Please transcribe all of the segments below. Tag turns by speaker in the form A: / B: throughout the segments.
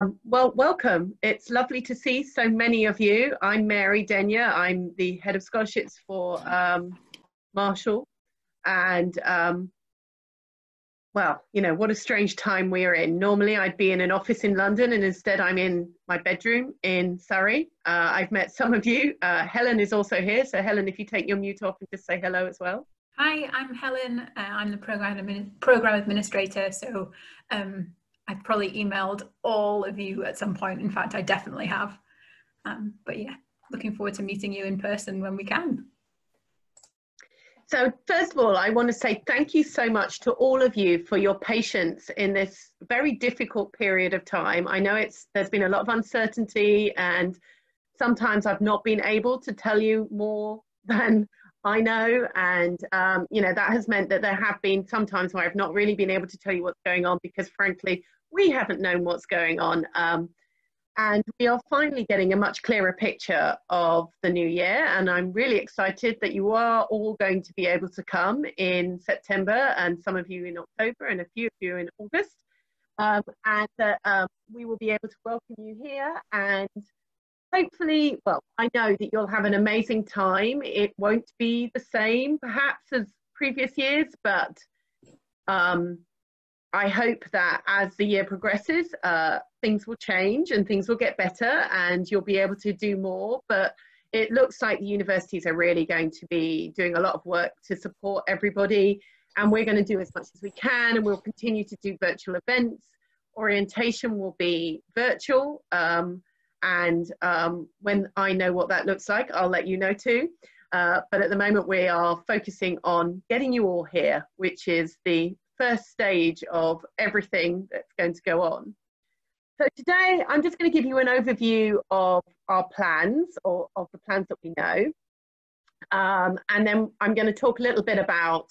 A: Um, well, welcome. It's lovely to see so many of you. I'm Mary Denyer. I'm the head of scholarships for um, Marshall. And um, well, you know, what a strange time we're in. Normally I'd be in an office in London and instead I'm in my bedroom in Surrey. Uh, I've met some of you. Uh, Helen is also here. So Helen, if you take your mute off and just say hello as well.
B: Hi, I'm Helen. Uh, I'm the program, program administrator. So um, I've probably emailed all of you at some point. In fact, I definitely have. Um, but yeah, looking forward to meeting you in person when we can.
A: So first of all, I want to say thank you so much to all of you for your patience in this very difficult period of time. I know it's there's been a lot of uncertainty and sometimes I've not been able to tell you more than I know, and um, you know that has meant that there have been some times where I've not really been able to tell you what's going on because, frankly, we haven't known what's going on. Um, and we are finally getting a much clearer picture of the new year. And I'm really excited that you are all going to be able to come in September, and some of you in October, and a few of you in August. Um, and that um, we will be able to welcome you here and hopefully, well, I know that you'll have an amazing time. It won't be the same perhaps as previous years, but um, I hope that as the year progresses, uh, things will change and things will get better and you'll be able to do more. But it looks like the universities are really going to be doing a lot of work to support everybody. And we're going to do as much as we can and we'll continue to do virtual events. Orientation will be virtual. Um, and um, when I know what that looks like, I'll let you know too. Uh, but at the moment, we are focusing on getting you all here, which is the first stage of everything that's going to go on. So today, I'm just going to give you an overview of our plans or of the plans that we know. Um, and then I'm going to talk a little bit about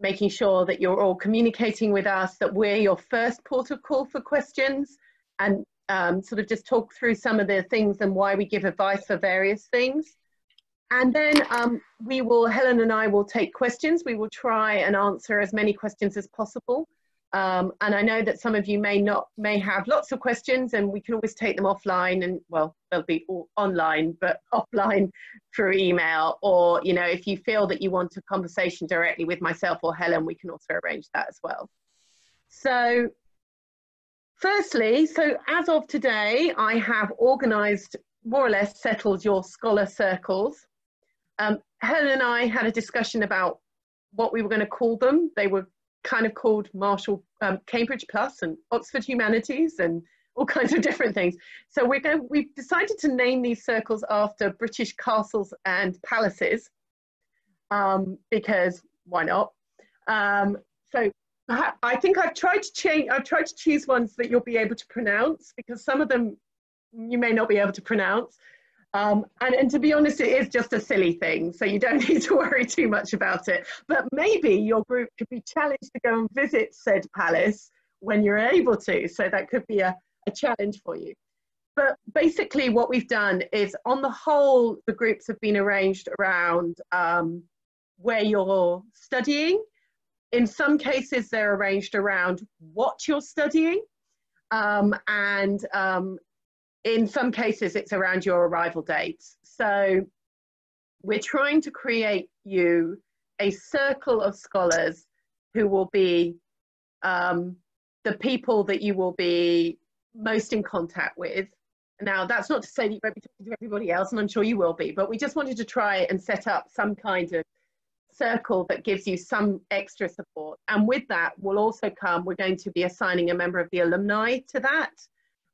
A: making sure that you're all communicating with us, that we're your first port of call for questions, and um, sort of just talk through some of the things and why we give advice for various things. And then um, we will, Helen and I will take questions. We will try and answer as many questions as possible. Um, and I know that some of you may not, may have lots of questions and we can always take them offline and well, they'll be online, but offline through email. Or, you know, if you feel that you want a conversation directly with myself or Helen, we can also arrange that as well. So Firstly, so as of today, I have organised, more or less settled your scholar circles. Um, Helen and I had a discussion about what we were going to call them. They were kind of called Marshall, um, Cambridge Plus and Oxford Humanities and all kinds of different things. So we're going, we've decided to name these circles after British castles and palaces um, because why not? Um, so I think I've tried to change. I've tried to choose ones that you'll be able to pronounce because some of them you may not be able to pronounce. Um, and, and to be honest, it is just a silly thing, so you don't need to worry too much about it. But maybe your group could be challenged to go and visit said palace when you're able to, so that could be a, a challenge for you. But basically, what we've done is, on the whole, the groups have been arranged around um, where you're studying in some cases, they're arranged around what you're studying. Um, and um, in some cases, it's around your arrival dates. So we're trying to create you a circle of scholars who will be um, the people that you will be most in contact with. Now, that's not to say that you won't be talking to everybody else, and I'm sure you will be, but we just wanted to try and set up some kind of circle that gives you some extra support. And with that will also come, we're going to be assigning a member of the alumni to that.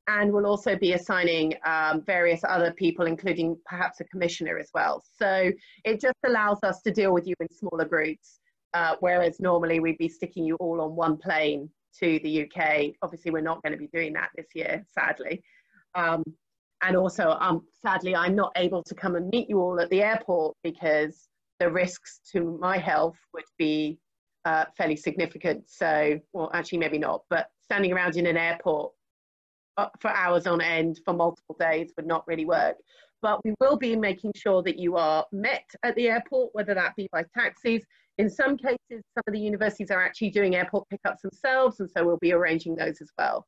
A: And we'll also be assigning um, various other people, including perhaps a commissioner as well. So it just allows us to deal with you in smaller groups, uh, whereas normally we'd be sticking you all on one plane to the UK. Obviously, we're not going to be doing that this year, sadly. Um, and also, um, sadly, I'm not able to come and meet you all at the airport because the risks to my health would be uh, fairly significant. So, well, actually, maybe not, but standing around in an airport for hours on end for multiple days would not really work. But we will be making sure that you are met at the airport, whether that be by taxis. In some cases, some of the universities are actually doing airport pickups themselves, and so we'll be arranging those as well.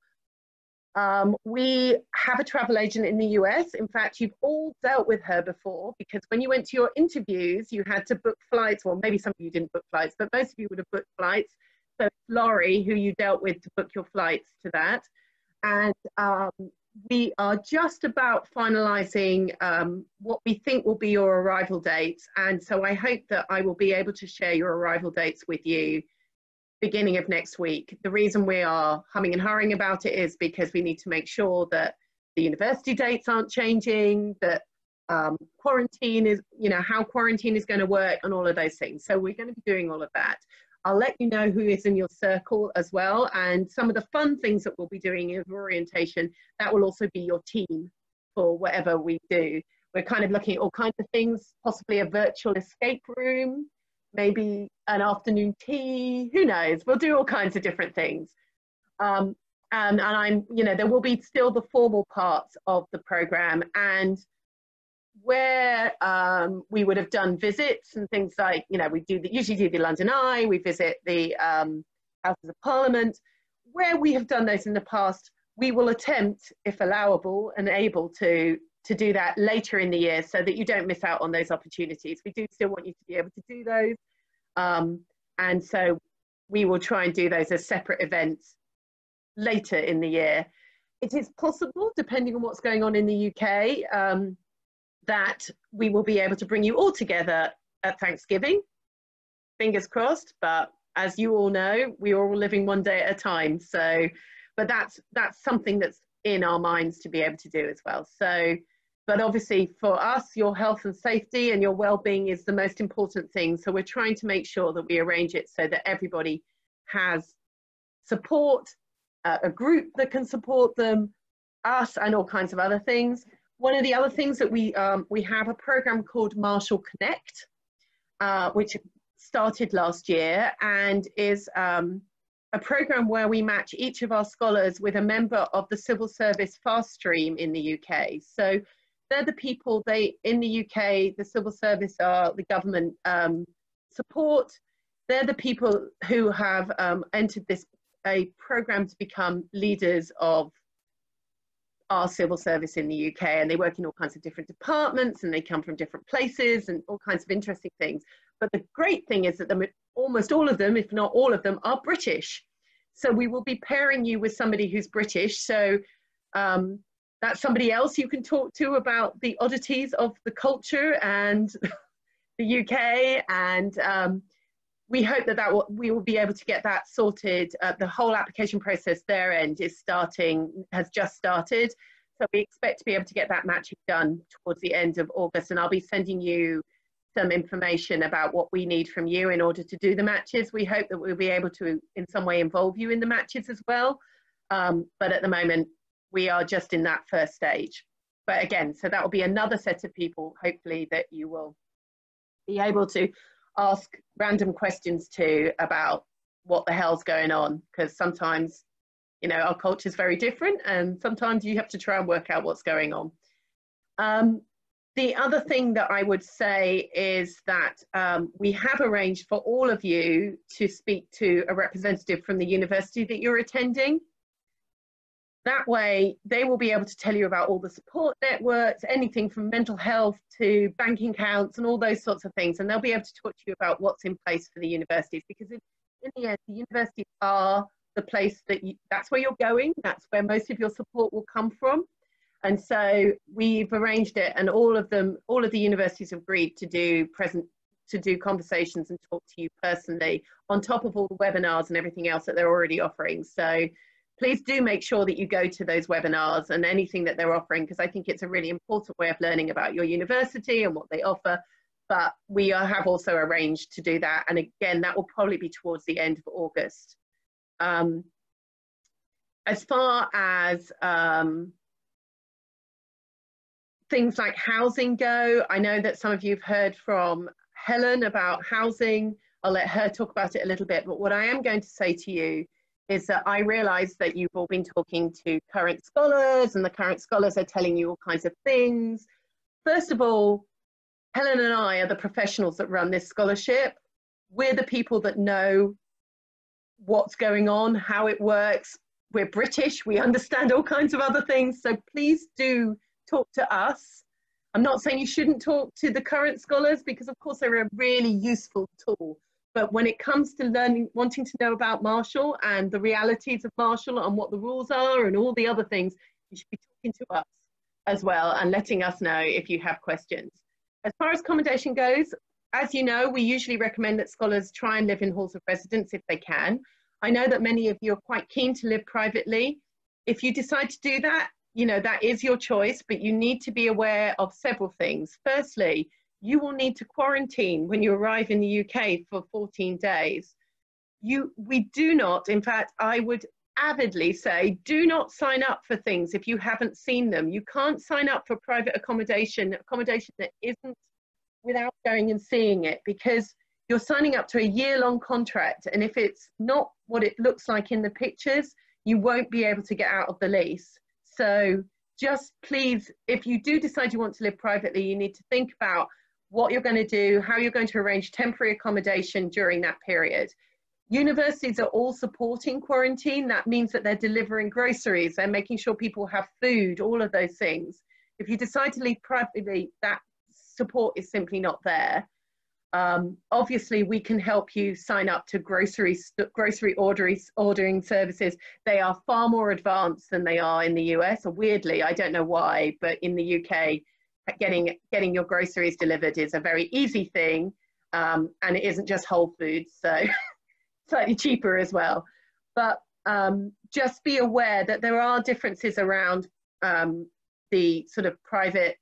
A: Um, we have a travel agent in the US. In fact, you've all dealt with her before because when you went to your interviews, you had to book flights. Well, maybe some of you didn't book flights, but most of you would have booked flights. So Laurie, who you dealt with to book your flights to that. And um, we are just about finalizing um, what we think will be your arrival dates. And so I hope that I will be able to share your arrival dates with you beginning of next week. The reason we are humming and hurrying about it is because we need to make sure that the university dates aren't changing, that um, quarantine is, you know, how quarantine is going to work and all of those things. So we're going to be doing all of that. I'll let you know who is in your circle as well. And some of the fun things that we'll be doing in orientation, that will also be your team for whatever we do. We're kind of looking at all kinds of things, possibly a virtual escape room, maybe an afternoon tea, who knows? We'll do all kinds of different things. Um, and, and I'm, you know, there will be still the formal parts of the program and where um, we would have done visits and things like, you know, we do the, usually do the London Eye, we visit the um, Houses of Parliament. Where we have done those in the past, we will attempt, if allowable and able to, to do that later in the year so that you don't miss out on those opportunities. We do still want you to be able to do those. Um, and so we will try and do those as separate events later in the year. It is possible, depending on what's going on in the UK, um, that we will be able to bring you all together at Thanksgiving. Fingers crossed, but as you all know, we are all living one day at a time. So, but that's that's something that's in our minds to be able to do as well. So but obviously for us your health and safety and your well-being is the most important thing so we're trying to make sure that we arrange it so that everybody has support uh, a group that can support them us and all kinds of other things one of the other things that we um, we have a program called marshall connect uh, which started last year and is um, a program where we match each of our scholars with a member of the civil service fast stream in the uk so they're the people they in the UK the civil service are the government um, support. They're the people who have um, entered this a program to become leaders of our civil service in the UK and they work in all kinds of different departments and they come from different places and all kinds of interesting things but the great thing is that the, almost all of them if not all of them are British so we will be pairing you with somebody who's British so um, that's somebody else you can talk to about the oddities of the culture and the UK. And um, we hope that, that will, we will be able to get that sorted. Uh, the whole application process their end is starting, has just started. So we expect to be able to get that matching done towards the end of August. And I'll be sending you some information about what we need from you in order to do the matches. We hope that we'll be able to in some way involve you in the matches as well. Um, but at the moment, we are just in that first stage. But again, so that will be another set of people, hopefully, that you will be able to ask random questions to about what the hell's going on. Because sometimes, you know, our culture is very different, and sometimes you have to try and work out what's going on. Um, the other thing that I would say is that um, we have arranged for all of you to speak to a representative from the university that you're attending. That way, they will be able to tell you about all the support networks, anything from mental health to banking accounts and all those sorts of things. And they'll be able to talk to you about what's in place for the universities because in, in the end, the universities are the place that you, that's where you're going. That's where most of your support will come from. And so we've arranged it and all of them, all of the universities have agreed to do present to do conversations and talk to you personally on top of all the webinars and everything else that they're already offering. So please do make sure that you go to those webinars and anything that they're offering because I think it's a really important way of learning about your university and what they offer. But we are, have also arranged to do that. And again, that will probably be towards the end of August. Um, as far as um, things like housing go, I know that some of you have heard from Helen about housing. I'll let her talk about it a little bit. But what I am going to say to you is that I realize that you've all been talking to current scholars and the current scholars are telling you all kinds of things. First of all, Helen and I are the professionals that run this scholarship. We're the people that know what's going on, how it works, we're British, we understand all kinds of other things. So please do talk to us. I'm not saying you shouldn't talk to the current scholars because of course they're a really useful tool. But when it comes to learning, wanting to know about Marshall and the realities of Marshall and what the rules are and all the other things, you should be talking to us as well and letting us know if you have questions. As far as accommodation goes, as you know, we usually recommend that scholars try and live in halls of residence if they can. I know that many of you are quite keen to live privately. If you decide to do that, you know, that is your choice, but you need to be aware of several things. Firstly, you will need to quarantine when you arrive in the UK for 14 days. You, we do not, in fact, I would avidly say, do not sign up for things if you haven't seen them. You can't sign up for private accommodation, accommodation that isn't without going and seeing it because you're signing up to a year long contract. And if it's not what it looks like in the pictures, you won't be able to get out of the lease. So just please, if you do decide you want to live privately, you need to think about what you're going to do, how you're going to arrange temporary accommodation during that period. Universities are all supporting quarantine. That means that they're delivering groceries, they're making sure people have food, all of those things. If you decide to leave privately, that support is simply not there. Um, obviously, we can help you sign up to grocery grocery ordering, ordering services. They are far more advanced than they are in the US. Or weirdly, I don't know why, but in the UK, getting getting your groceries delivered is a very easy thing, um, and it isn't just Whole Foods, so slightly cheaper as well. But um, just be aware that there are differences around um, the sort of private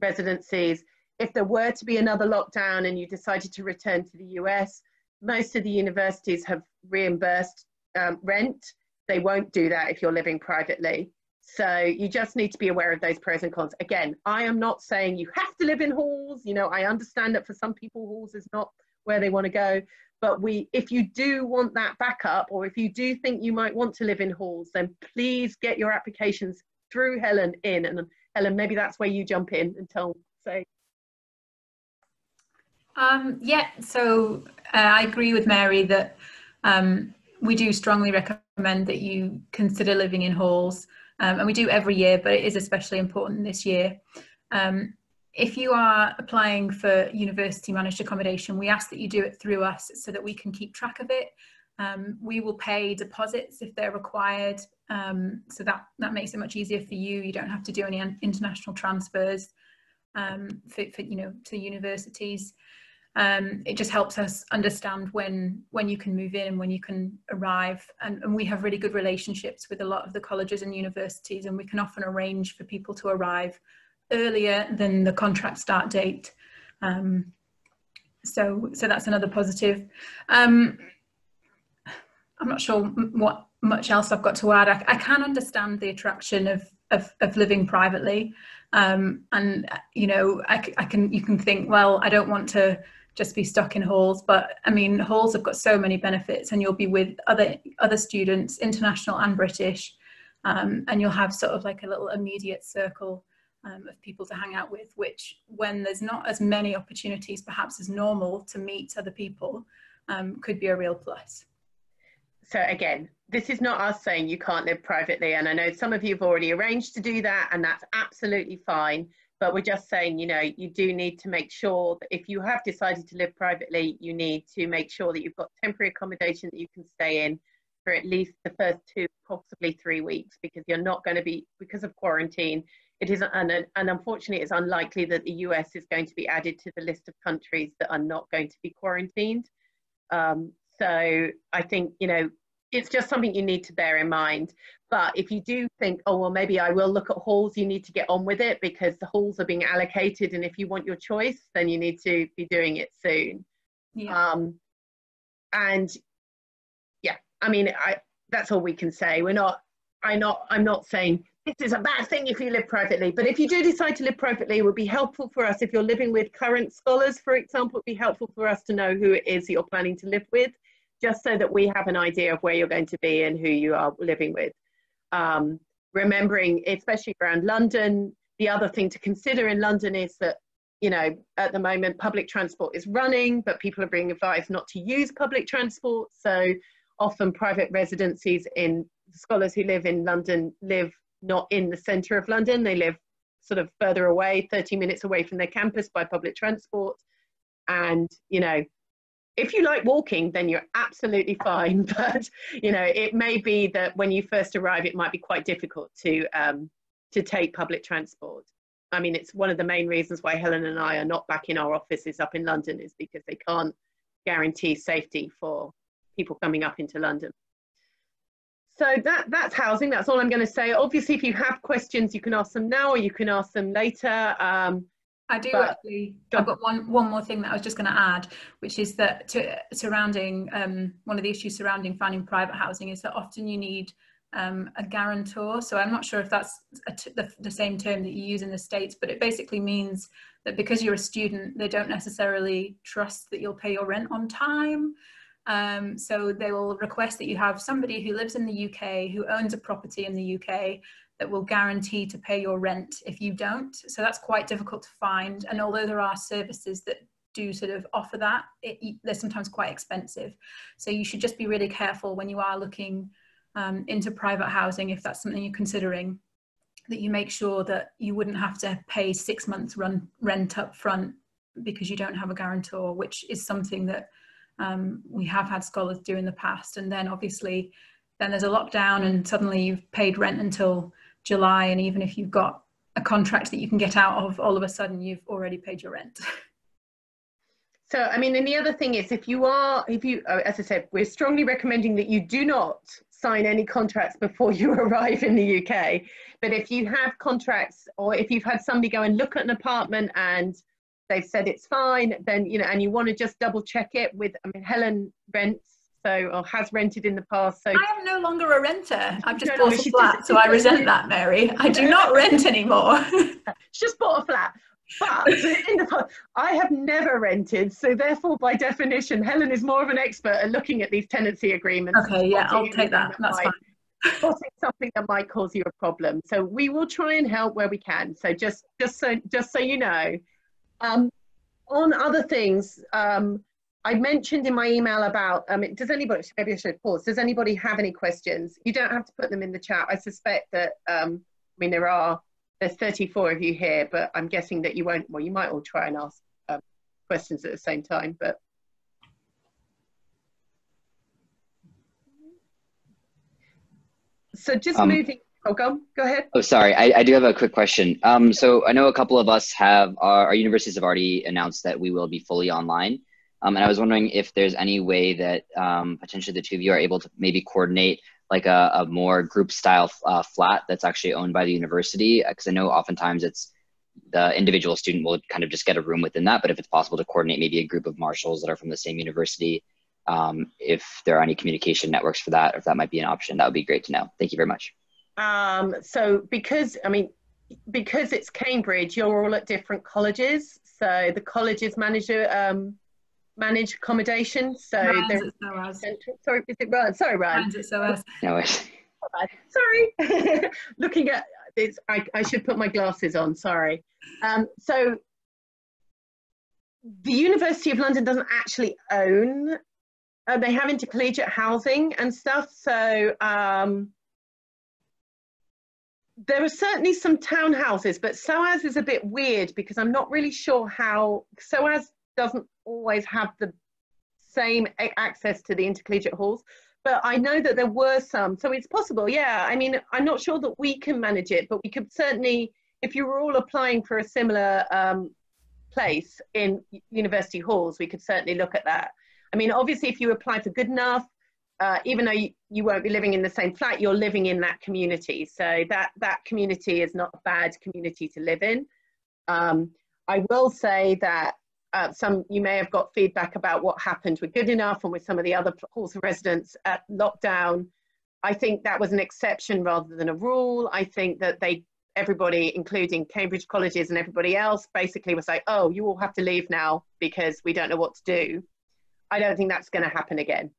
A: residencies if there were to be another lockdown and you decided to return to the US, most of the universities have reimbursed um, rent. They won't do that if you're living privately. So you just need to be aware of those pros and cons. Again, I am not saying you have to live in halls. You know, I understand that for some people, halls is not where they want to go. But we, if you do want that backup, or if you do think you might want to live in halls, then please get your applications through Helen in. And Helen, maybe that's where you jump in and tell, say,
B: um, yeah, so uh, I agree with Mary that um, we do strongly recommend that you consider living in halls, um, and we do every year, but it is especially important this year. Um, if you are applying for university managed accommodation, we ask that you do it through us so that we can keep track of it. Um, we will pay deposits if they're required, um, so that, that makes it much easier for you. You don't have to do any international transfers for, for, you know, to universities um, it just helps us understand when when you can move in and when you can arrive. And, and, we have really good relationships with a lot of the colleges and universities and we can often arrange for people to arrive earlier than the contract start date. Um, so so that's another positive. Um, I'm not sure what much else I've got to add. I, I can understand the attraction of of, of living privately. Um, and you know I, I can you can think well I don't want to just be stuck in halls. But I mean, halls have got so many benefits, and you'll be with other other students, international and British, um, and you'll have sort of like a little immediate circle um, of people to hang out with. Which, when there's not as many opportunities, perhaps as normal, to meet other people, um, could be a real plus.
A: So again, this is not us saying you can't live privately, and I know some of you have already arranged to do that, and that's absolutely fine but we're just saying you know you do need to make sure that if you have decided to live privately you need to make sure that you've got temporary accommodation that you can stay in for at least the first two possibly three weeks because you're not going to be because of quarantine it is and, and unfortunately it's unlikely that the us is going to be added to the list of countries that are not going to be quarantined. Um, so i think you know it's just something you need to bear in mind. But if you do think, oh, well, maybe I will look at halls, you need to get on with it because the halls are being allocated. And if you want your choice, then you need to be doing it soon. Yeah. Um, and yeah, I mean, I, that's all we can say. We're not, I not, I'm not saying this is a bad thing if you live privately, but if you do decide to live privately, it would be helpful for us if you're living with current scholars, for example, it would be helpful for us to know who it is you're planning to live with just so that we have an idea of where you're going to be and who you are living with. Um, remembering, especially around London, the other thing to consider in London is that, you know, at the moment public transport is running, but people are being advised not to use public transport. So often private residencies in scholars who live in London live not in the centre of London. They live sort of further away, 30 minutes away from their campus by public transport. And, you know, if you like walking, then you're absolutely fine. But, you know, it may be that when you first arrive, it might be quite difficult to, um, to take public transport. I mean, it's one of the main reasons why Helen and I are not back in our offices up in London is because they can't guarantee safety for people coming up into London. So that, that's housing, that's all I'm going to say. Obviously, if you have questions, you can ask them now or you can ask them later. Um,
B: I do but, actually. I've got one one more thing that I was just going to add, which is that to, surrounding um, one of the issues surrounding finding private housing is that often you need um, a guarantor. So I'm not sure if that's the, the same term that you use in the States, but it basically means that because you're a student, they don't necessarily trust that you'll pay your rent on time. Um, so they will request that you have somebody who lives in the UK, who owns a property in the UK, that will guarantee to pay your rent if you don't. So that's quite difficult to find. And although there are services that do sort of offer that, it, they're sometimes quite expensive. So you should just be really careful when you are looking um, into private housing, if that's something you're considering, that you make sure that you wouldn't have to pay six months run, rent up front because you don't have a guarantor, which is something that um, we have had scholars do in the past. And then obviously, then there's a lockdown and suddenly you've paid rent until July. And even if you've got a contract that you can get out of, all of a sudden you've already paid your rent.
A: So, I mean, and the other thing is, if you are, if you, oh, as I said, we're strongly recommending that you do not sign any contracts before you arrive in the UK. But if you have contracts or if you've had somebody go and look at an apartment and they've said it's fine, then, you know, and you want to just double check it with, I mean, Helen rents so or has rented in the past. So
B: I am no longer a renter. I've just bought a flat, so I resent that, Mary. I do not rent anymore.
A: She's just bought a flat. But in the past, I have never rented, so therefore, by definition, Helen is more of an expert at looking at these tenancy agreements.
B: Okay, yeah, I'll take that. that That's might, fine.
A: Spotting something that might cause you a problem. So we will try and help where we can. So just, just so, just so you know. Um, on other things, um, I mentioned in my email about. Um, does anybody? Maybe I should pause. Does anybody have any questions? You don't have to put them in the chat. I suspect that. Um, I mean, there are there's 34 of you here, but I'm guessing that you won't, well, you might all try and ask um, questions at the same time, but. So just um, moving, oh, go, go ahead.
C: Oh, sorry, I, I do have a quick question. Um, so I know a couple of us have, our, our universities have already announced that we will be fully online. Um, and I was wondering if there's any way that um, potentially the two of you are able to maybe coordinate like a, a more group style uh, flat that's actually owned by the university? Because I know oftentimes it's the individual student will kind of just get a room within that. But if it's possible to coordinate maybe a group of Marshalls that are from the same university, um, if there are any communication networks for that, if that might be an option, that would be great to know. Thank you very much.
A: Um, so because, I mean, because it's Cambridge, you're all at different colleges. So the colleges manager um, manage accommodation. So there, sorry, is it Ryan? Sorry, Ryan.
C: no,
A: sorry. Looking at this, I, I should put my glasses on. Sorry. Um, so the University of London doesn't actually own. Uh, they have intercollegiate housing and stuff. So um, there are certainly some townhouses, but SOAS is a bit weird because I'm not really sure how SOAS doesn't always have the same access to the intercollegiate halls but I know that there were some. So it's possible, yeah. I mean, I'm not sure that we can manage it, but we could certainly, if you were all applying for a similar um, place in university halls, we could certainly look at that. I mean, obviously, if you apply for Goodenough, uh, even though you, you, won't be living in the same flat, you're living in that community. So that, that community is not a bad community to live in. Um, I will say that uh, some you may have got feedback about what happened with Goodenough and with some of the other halls of residence at lockdown. I think that was an exception rather than a rule. I think that they everybody, including Cambridge colleges and everybody else, basically was like, oh, you all have to leave now because we don't know what to do. I don't think that's going to happen again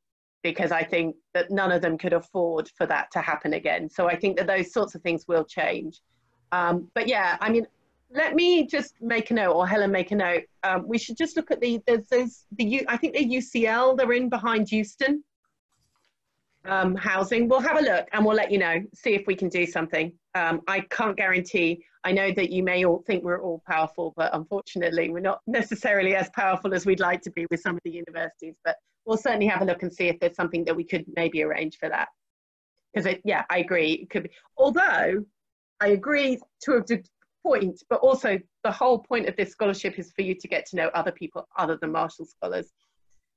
A: because I think that none of them could afford for that to happen again. So I think that those sorts of things will change. Um, but yeah, I mean, let me just make a note, or Helen make a note. Um, we should just look at the there's, there's the U. I think they're UCL. They're in behind Euston. um, housing. We'll have a look and we'll let you know, see if we can do something. Um, I can't guarantee. I know that you may all think we're all powerful, but unfortunately, we're not necessarily as powerful as we'd like to be with some of the universities. But we'll certainly have a look and see if there's something that we could maybe arrange for that. Because, yeah, I agree. It could be. Although, I agree to a point, but also the whole point of this scholarship is for you to get to know other people other than Marshall scholars.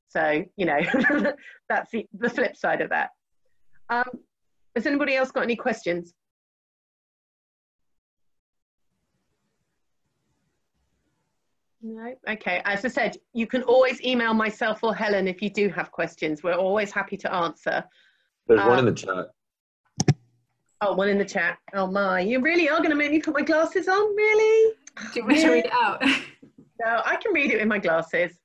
A: So, you know, that's the, the flip side of that. Um, has anybody else got any questions? No? Okay, as I said, you can always email myself or Helen if you do have questions. We're always happy to answer.
D: There's one in
A: Um,
D: the chat.
A: Oh, one in the chat. Oh my, you really are going to make me put my glasses on? Really?
B: Do you want me to read it out?
A: No, I can read it with my glasses.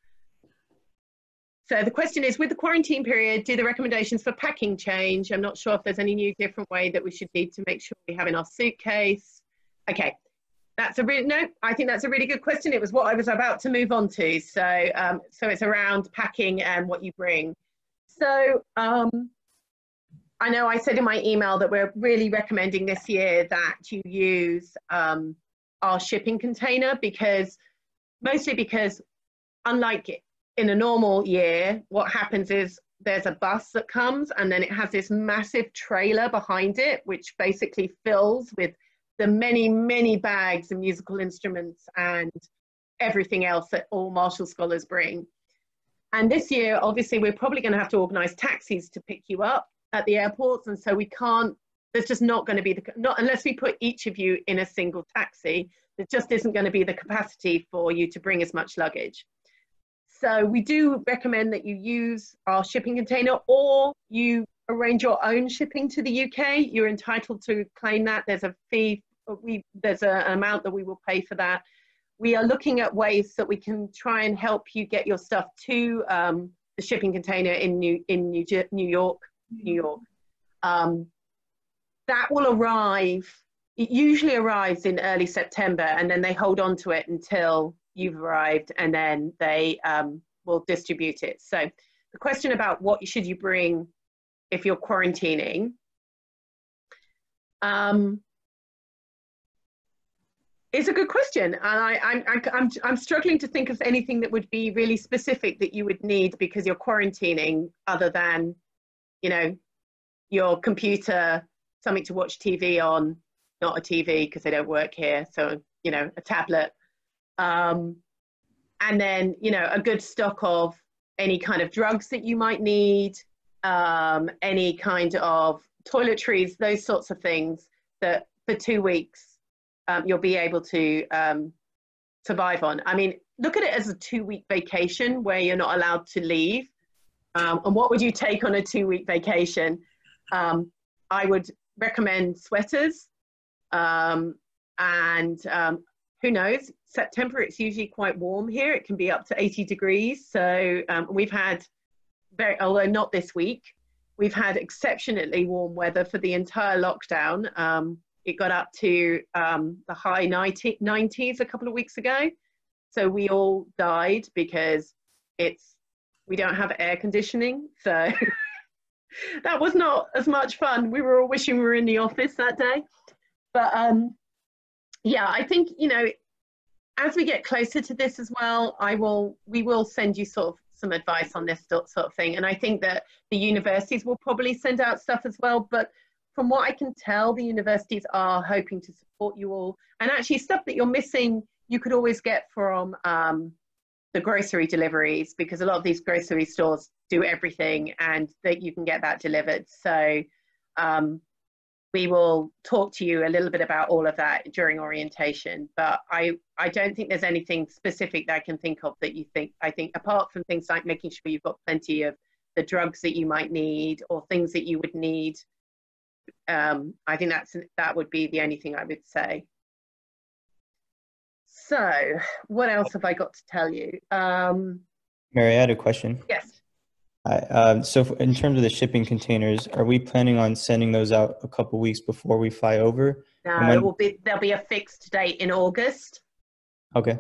A: So the question is, with the quarantine period, do the recommendations for packing change? I'm not sure if there's any new different way that we should need to make sure we have in our suitcase. Okay, that's a really, no, I think that's a really good question. It was what I was about to move on to. So, um, so it's around packing and what you bring. So um, I know I said in my email that we're really recommending this year that you use um, our shipping container because mostly because unlike in a normal year, what happens is there's a bus that comes and then it has this massive trailer behind it, which basically fills with the many, many bags and musical instruments and everything else that all Marshall scholars bring. And this year, obviously, we're probably going to have to organize taxis to pick you up at the airports. And so we can't, there's just not going to be the, not unless we put each of you in a single taxi, there just isn't going to be the capacity for you to bring as much luggage. So we do recommend that you use our shipping container or you arrange your own shipping to the UK. You're entitled to claim that. There's a fee, we, there's a, an amount that we will pay for that. We are looking at ways that we can try and help you get your stuff to um, the shipping container in New, in New, New York, New York. Um, that will arrive, it usually arrives in early September and then they hold on to it until you've arrived and then they um, will distribute it. So the question about what should you bring if you're quarantining. Um, is a good question, and I, I'm, I'm, I'm struggling to think of anything that would be really specific that you would need because you're quarantining, other than, you know, your computer, something to watch TV on, not a TV because they don't work here, so you know, a tablet, um, and then you know, a good stock of any kind of drugs that you might need, um, any kind of toiletries, those sorts of things that for two weeks um, you'll be able to um, survive on. I mean, look at it as a two week vacation where you're not allowed to leave. Um, and what would you take on a two week vacation? Um, I would recommend sweaters. Um, and um, who knows, September, it's usually quite warm here. It can be up to 80 degrees. So we've had, very, although not this week, we've had exceptionally warm weather for the entire lockdown. Um, it got up to um, the high 90, 90s a couple of weeks ago. So we all died because it's we don't have air conditioning. So that was not as much fun. We were all wishing we were in the office that day. But um, yeah, I think you know, as we get closer to this as well, I will we will send you sort of some advice on this sort of thing. And I think that the universities will probably send out stuff as well. But from what I can tell, the universities are hoping to support you all. And actually, stuff that you're missing, you could always get from um, the grocery deliveries because a lot of these grocery stores do everything and that you can get that delivered. So um, we will talk to you a little bit about all of that during orientation. But I, I don't think there's anything specific that I can think of that you think, I think apart from things like making sure you've got plenty of the drugs that you might need or things that you would need um, I think that's that would be the only thing I would say. So, what else have I got to tell you? Um,
E: Mary, I had a question.
A: yes.
E: Hi, um, so in terms of the shipping containers, are we planning on sending those out a couple weeks before we fly over?
A: No,
E: when-
A: it will be there'll be a fixed date in August.
E: Okay,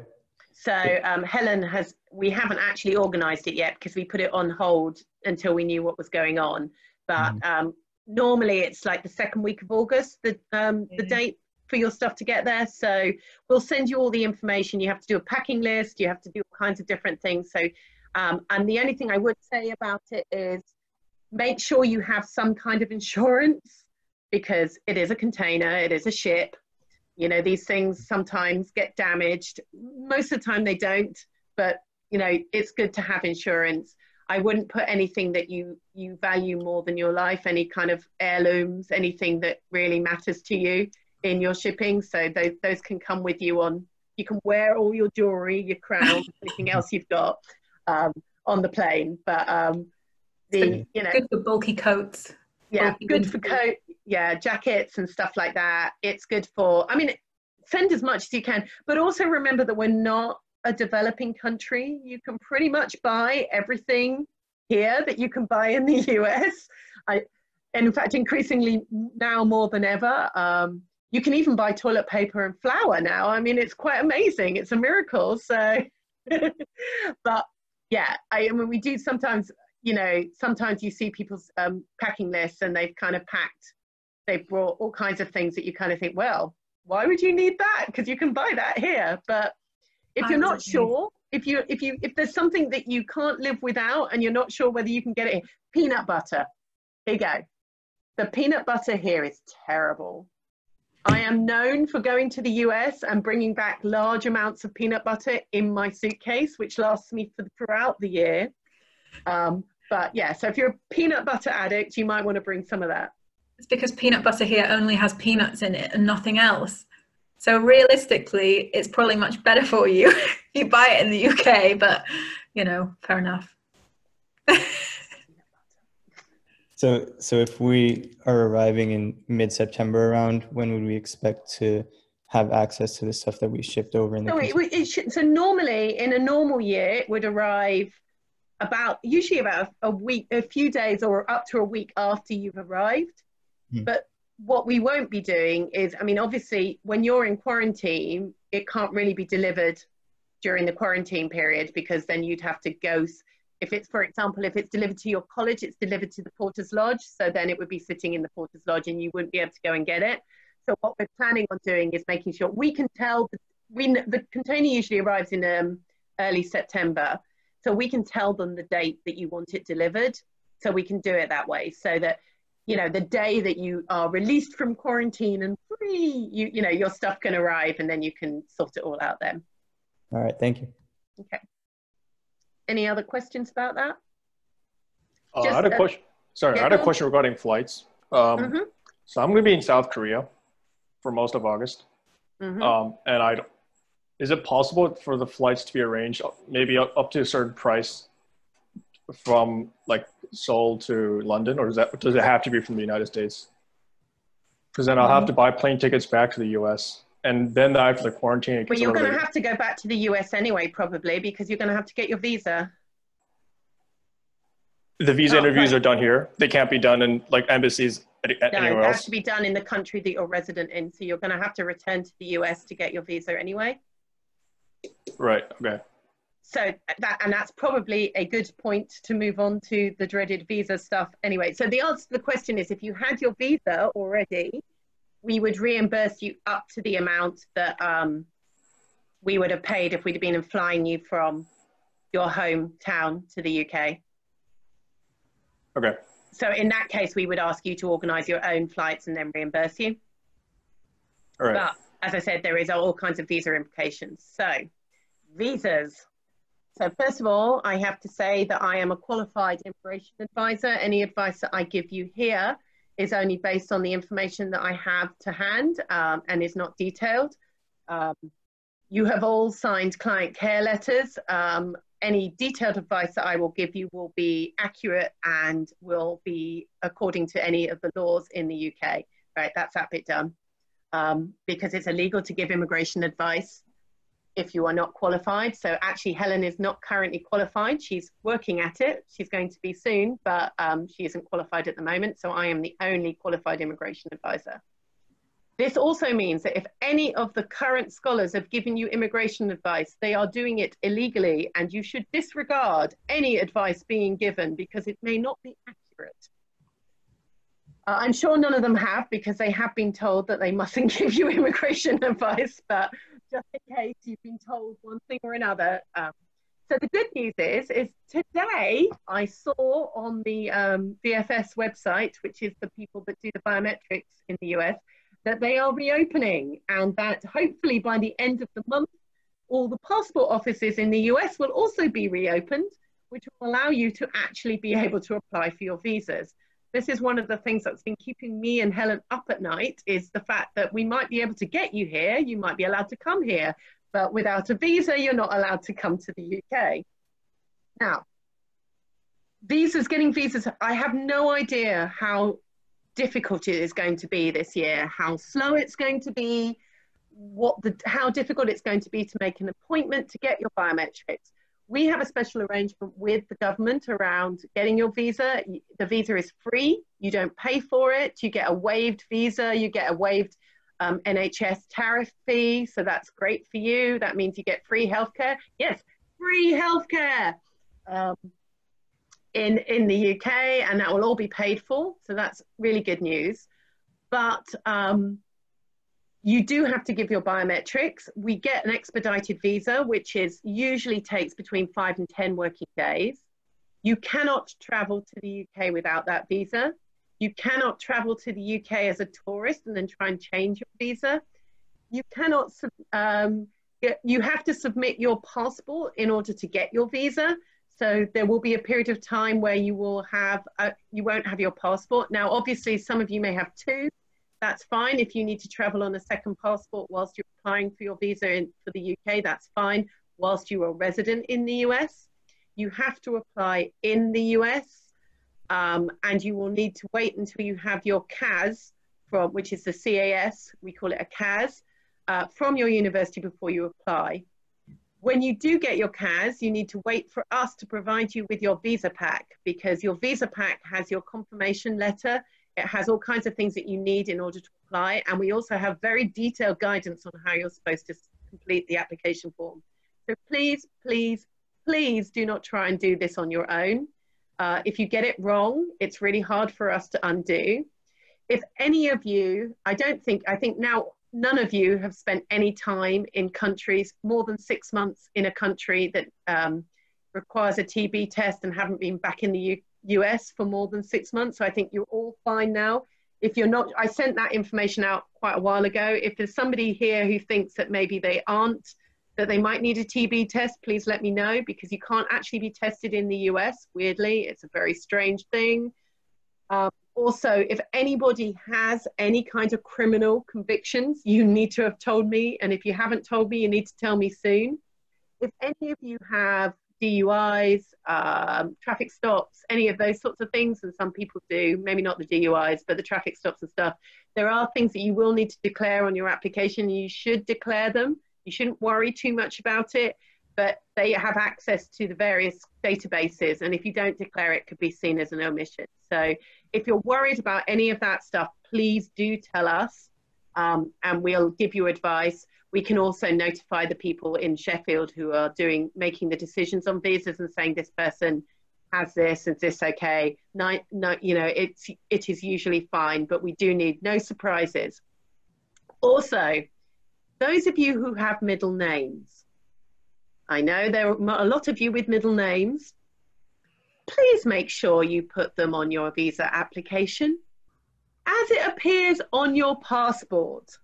A: So um, Helen has we haven't actually organised it yet because we put it on hold until we knew what was going on. but
E: Mhm.
A: um, normally it's like the second week of August, the um, the
B: Mhm.
A: date for your stuff to get there. So we'll send you all the information. You have to do a packing list. You have to do all kinds of different things. So, um, and the only thing I would say about it is make sure you have some kind of insurance because it is a container, it is a ship. You know, these things sometimes get damaged. Most of the time they don't, but you know, it's good to have insurance. I wouldn't put anything that you you value more than your life, any kind of heirlooms, anything that really matters to you in your shipping. So those those can come with you on. You can wear all your jewelry, your crown, anything else you've got um, on the plane. But um, the you know
B: Good for bulky coats.
A: yeah
B: bulky
A: good for coat yeah jackets and stuff like that it's good for i mean send as much as you can but also remember that we're not a developing country you can pretty much buy everything here that you can buy in the us i and in fact increasingly now more than ever um, you can even buy toilet paper and flour now i mean it's quite amazing it's a miracle so but yeah i, I mean we do sometimes you know, sometimes you see people's um, packing lists and they've kind of packed, they've brought all kinds of things that you kind of think, well, why would you need that? Because you can buy that here. But if you're not sure, if you if you if there's something that you can't live without and you're not sure whether you can get it, peanut butter. Here you go. The peanut butter here is terrible. I am known for going to the US and bringing back large amounts of peanut butter in my suitcase, which lasts me for, throughout the year. Um, but yeah, so if you're a peanut butter addict, you might want to bring some of that.
B: It's because peanut butter here only has peanuts in it and nothing else. So realistically, it's probably much better for you. you buy it in the UK, but you know, fair enough.
E: So, so if we are arriving in mid-September around, when would we expect to have access to the stuff that we shipped over in the
A: So, it, it should, so normally in a normal year, it would arrive about usually about a week, a few days, or up to a week after you've arrived.
E: Hmm.
A: But what we won't be doing is, I mean, obviously, when you're in quarantine, it can't really be delivered during the quarantine period because then you'd have to go. If it's, for example, if it's delivered to your college, it's delivered to the Porter's Lodge. So then it would be sitting in the Porter's Lodge and you wouldn't be able to go and get it. So what we're planning on doing is making sure we can tell the, we the container usually arrives in um, early September, so we can tell them the date that you want it delivered. So we can do it that way, so that you know the day that you are released from quarantine and free, you you know your stuff can arrive, and then you can sort it all out. Then,
E: All right, thank you.
A: Any other questions about that?
D: Uh, I had a
A: uh,
D: question. Sorry,
A: yeah,
D: I had a question regarding flights. Um,
A: Mhm.
D: So I'm going to be in South Korea for most of August,
A: Mhm.
D: um, and I is it possible for the flights to be arranged maybe up, to a certain price from like Seoul to London, or does that does it have to be from the United States? Because then I'll have to buy plane tickets back to the U.S. and then have to quarantine.
A: But you're going to have to go back to the US anyway, probably, because you're going to have to get your visa.
D: the visa
A: Oh,
D: interviews
A: right.
D: are done here. They can't be done in like embassies
A: No,
D: anywhere
A: it has to be done in the country that you're resident in. So you're going to have to return to the US to get your visa anyway.
D: Right. Okay.
A: So that and that's probably a good point to move on to the dreaded visa stuff anyway. So the answer to the question is if you had your visa already, we would reimburse you up to the amount that um, we would have paid if we'd been flying you from your hometown to the UK.
D: Okay.
A: So in that case, we would ask you to organise your own flights and then reimburse you.
D: All right.
A: But as I said, there is all kinds of visa implications. So, visas. So, first of all, I have to say that I am a qualified immigration advisor. Any advice that I give you here is only based on the information that I have to hand um, and is not detailed. Um, you have all signed client care letters. Um, any detailed advice that I will give you will be accurate and will be according to any of the laws in the UK. Right, that's that bit done um, because it's illegal to give immigration advice if you are not qualified. So actually, Helen is not currently qualified. She's working at it. She's going to be soon, but um, she isn't qualified at the moment. So I am the only qualified immigration advisor. This also means that if any of the current scholars have given you immigration advice, they are doing it illegally, and you should disregard any advice being given because it may not be accurate. Uh, I'm sure none of them have because they have been told that they mustn't give you immigration advice, but just in case you've been told one thing or another. Um, so the good news is, is today I saw on the um, VFS website, which is the people that do the biometrics in the US, that they are reopening and that hopefully by the end of the month, all the passport offices in the US will also be reopened, which will allow you to actually be able to apply for your visas. This is one of the things that's been keeping me and Helen up at night is the fact that we might be able to get you here, you might be allowed to come here, but without a visa, you're not allowed to come to the UK. Now, visas, getting visas, I have no idea how difficult it is going to be this year, how slow it's going to be, what the, how difficult it's going to be to make an appointment to get your biometrics. We have a special arrangement with the government around getting your visa. The visa is free, you don't pay for it, you get a waived visa, you get a waived um, NHS tariff fee, so that's great for you. That means you get free healthcare. Yes, free healthcare um, in in the UK, and that will all be paid for. So that's really good news. But um, you do have to give your biometrics. We get an expedited visa, which is usually takes between five and 10 working days. You cannot travel to the UK without that visa. You cannot travel to the UK as a tourist and then try and change your visa. You cannot, um, you have to submit your passport in order to get your visa. So there will be a period of time where you will have, a, you won't have your passport. Now, obviously, some of you may have two that's fine. If you need to travel on a second passport whilst you're applying for your visa in, for the UK, that's fine. Whilst you are resident in the US, you have to apply in the US um, and you will need to wait until you have your CAS from, which is the CAS, we call it a CAS, uh, from your university before you apply. When you do get your CAS, you need to wait for us to provide you with your visa pack because your visa pack has your confirmation letter it has all kinds of things that you need in order to apply. And we also have very detailed guidance on how you're supposed to complete the application form. So please, please, please do not try and do this on your own. Uh, if you get it wrong, it's really hard for us to undo. If any of you, I don't think, I think now none of you have spent any time in countries more than six months in a country that um, requires a TB test and haven't been back in the US for more than six months. So I think you're all fine now. If you're not, I sent that information out quite a while ago. If there's somebody here who thinks that maybe they aren't, that they might need a TB test, please let me know because you can't actually be tested in the US, weirdly. It's a very strange thing. Um, also, if anybody has any kind of criminal convictions, you need to have told me. And if you haven't told me, you need to tell me soon. If any of you have DUIs, um, traffic stops, any of those sorts of things. And some people do, maybe not the DUIs, but the traffic stops and stuff. There are things that you will need to declare on your application. You should declare them. You shouldn't worry too much about it, but they have access to the various databases. And if you don't declare it, it could be seen as an omission. So if you're worried about any of that stuff, please do tell us um, and we'll give you advice. We can also notify the people in Sheffield who are doing making the decisions on visas and saying this person has this, is this okay? No, no, you know, it's it is usually fine, but we do need no surprises. Also, those of you who have middle names, I know there are a lot of you with middle names. Please make sure you put them on your visa application as it appears on your passport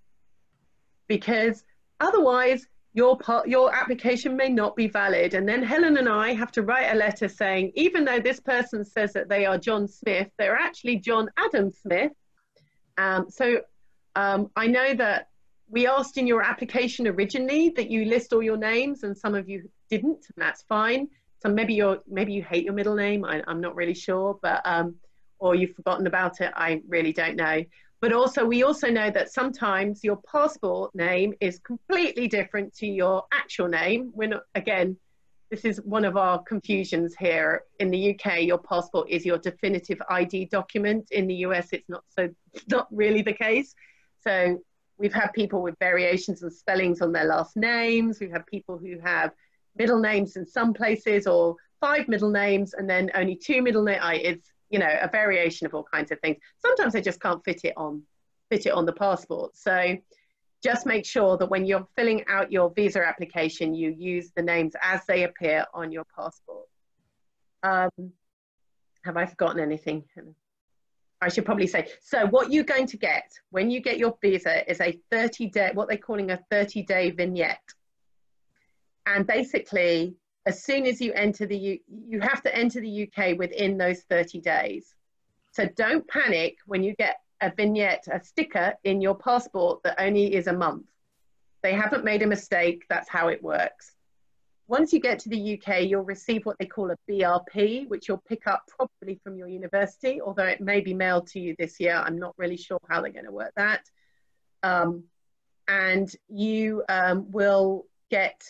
A: because Otherwise, your part, your application may not be valid. And then Helen and I have to write a letter saying, even though this person says that they are John Smith, they're actually John Adam Smith. Um, so um, I know that we asked in your application originally that you list all your names, and some of you didn't, and that's fine. So maybe you're maybe you hate your middle name. I, am not really sure, but um, or you've forgotten about it. I really don't know. But also, we also know that sometimes your passport name is completely different to your actual name. Not, again, this is one of our confusions here. In the UK, your passport is your definitive ID document. In the US, it's not so, not really the case. So we've had people with variations and spellings on their last names. We've had people who have middle names in some places or five middle names and then only two middle names. It's you know, a variation of all kinds of things. Sometimes they just can't fit it on fit it on the passport. So just make sure that when you're filling out your visa application, you use the names as they appear on your passport. Um, have I forgotten anything? I should probably say, so what you're going to get when you get your visa is a 30 day, what they're calling a 30 day vignette. And basically, as soon as you enter the, U you have to enter the UK within those 30 days. So don't panic when you get a vignette, a sticker in your passport that only is a month. They haven't made a mistake, that's how it works. Once you get to the UK, you'll receive what they call a BRP, which you'll pick up probably from your university, although it may be mailed to you this year. I'm not really sure how they're going to work that. Um, and you um, will get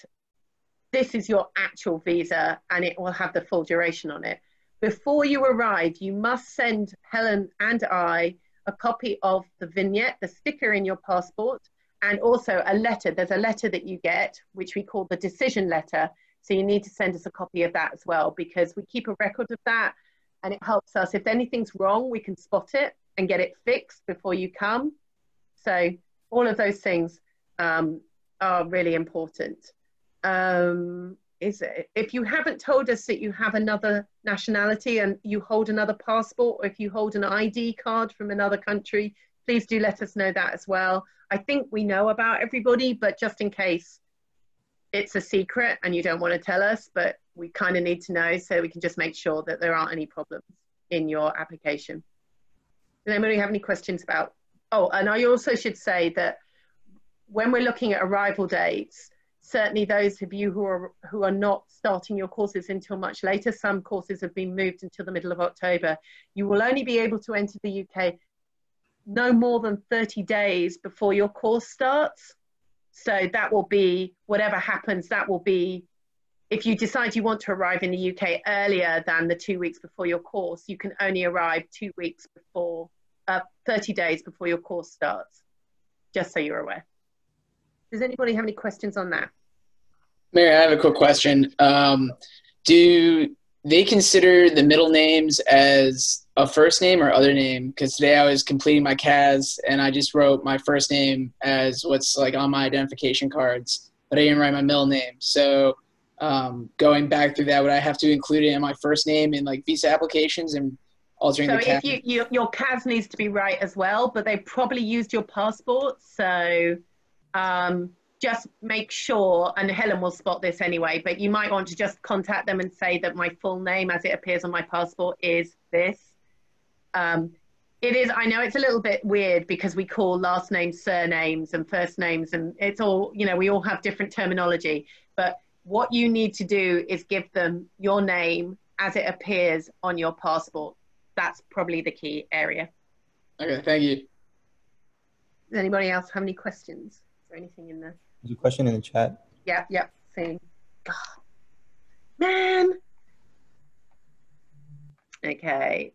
A: this is your actual visa and it will have the full duration on it. Before you arrive, you must send Helen and I a copy of the vignette, the sticker in your passport, and also a letter. There's a letter that you get, which we call the decision letter. So you need to send us a copy of that as well, because we keep a record of that and it helps us. If anything's wrong, we can spot it and get it fixed before you come. So all of those things um, are really important. Um, is it, if you haven't told us that you have another nationality and you hold another passport, or if you hold an ID card from another country, please do let us know that as well. I think we know about everybody, but just in case it's a secret and you don't want to tell us, but we kind of need to know so we can just make sure that there aren't any problems in your application. Does anybody have any questions about? Oh, and I also should say that when we're looking at arrival dates, certainly those of you who are who are not starting your courses until much later some courses have been moved until the middle of october you will only be able to enter the uk no more than 30 days before your course starts. So that will be whatever happens that will be if you decide you want to arrive in the uk earlier than the two weeks before your course you can only arrive two weeks before uh, 30 days before your course starts just so you're aware does anybody have any questions on that?
F: Mary, I have a quick question. Um, do they consider the middle names as a first name or other name? Because today I was completing my CAS and I just wrote my first name as what's like on my identification cards, but I didn't write my middle name. So um, going back through that, would I have to include it in my first name in like visa applications and altering
A: so
F: the CAS?
A: if you, you, your CAS needs to be right as well, but they probably used your passport, so um, just make sure, and Helen will spot this anyway, but you might want to just contact them and say that my full name as it appears on my passport is this. Um, it is, I know it's a little bit weird because we call last names surnames and first names, and it's all, you know, we all have different terminology. But what you need to do is give them your name as it appears on your passport. That's probably the key area.
F: Okay, thank you.
A: Does anybody else have any questions? Or anything in the?
E: There's a question in the chat.
A: Yeah, yeah, same. God, man. Okay.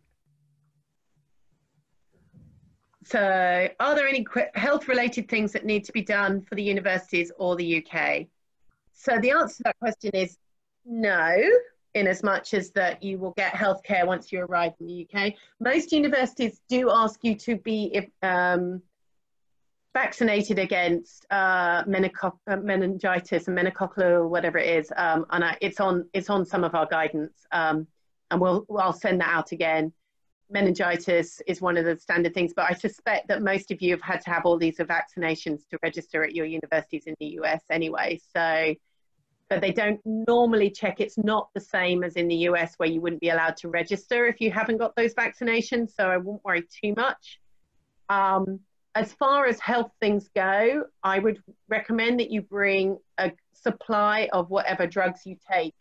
A: So, are there any health-related things that need to be done for the universities or the UK? So, the answer to that question is no, in as much as that you will get healthcare once you arrive in the UK. Most universities do ask you to be um, vaccinated against uh, uh, meningitis and meningococcal or whatever it is, um, and I, it's on it's on some of our guidance, um, and we'll I'll send that out again. Meningitis is one of the standard things, but I suspect that most of you have had to have all these vaccinations to register at your universities in the US anyway. So, but they don't normally check. It's not the same as in the US where you wouldn't be allowed to register if you haven't got those vaccinations. So I won't worry too much. Um, as far as health things go, I would recommend that you bring a supply of whatever drugs you take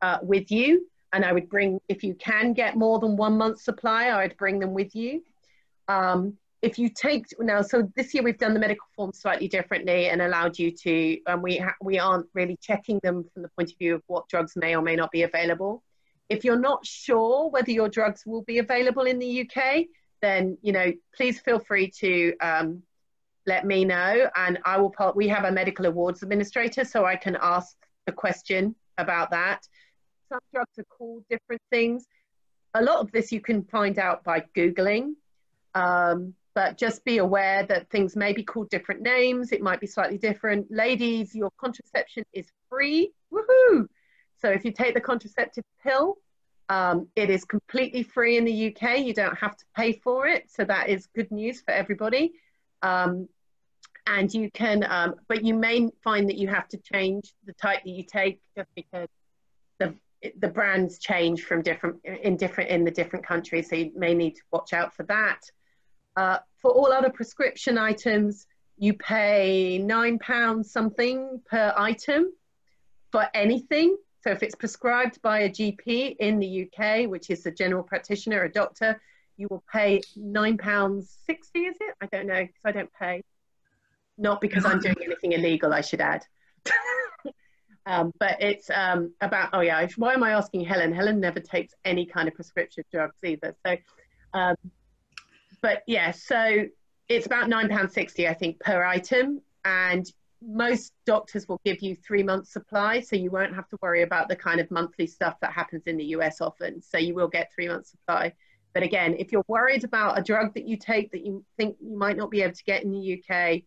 A: uh, with you. And I would bring, if you can get more than one month supply, I would bring them with you. Um, if you take now, so this year we've done the medical form slightly differently and allowed you to, and we we aren't really checking them from the point of view of what drugs may or may not be available. If you're not sure whether your drugs will be available in the UK, then you know please feel free to um, let me know and I will we have a medical awards administrator so I can ask a question about that some drugs are called different things a lot of this you can find out by Googling, um, but just be aware that things may be called different names. It might be slightly different. Ladies, your contraception is free. Woohoo! So if you take the contraceptive pill, um, it is completely free in the UK. You don't have to pay for it. So that is good news for everybody. Um, and you can, um, but you may find that you have to change the type that you take just because the the brands change from different in different in the different countries. So you may need to watch out for that. Uh, for all other prescription items, you pay nine pounds something per item for anything. So if it's prescribed by a GP in the UK, which is a general practitioner, a doctor, you will pay nine pounds sixty. Is it? I don't know because I don't pay. Not because I'm doing anything illegal, I should add. um, but it's um, about. Oh yeah. Why am I asking Helen? Helen never takes any kind of prescription drugs either. So, um, but yeah. So it's about nine pounds sixty, I think, per item, and most doctors will give you three months supply so you won't have to worry about the kind of monthly stuff that happens in the us often. So you will get three months supply. But again if you're worried about a drug that you take that you think you might not be able to get in the uk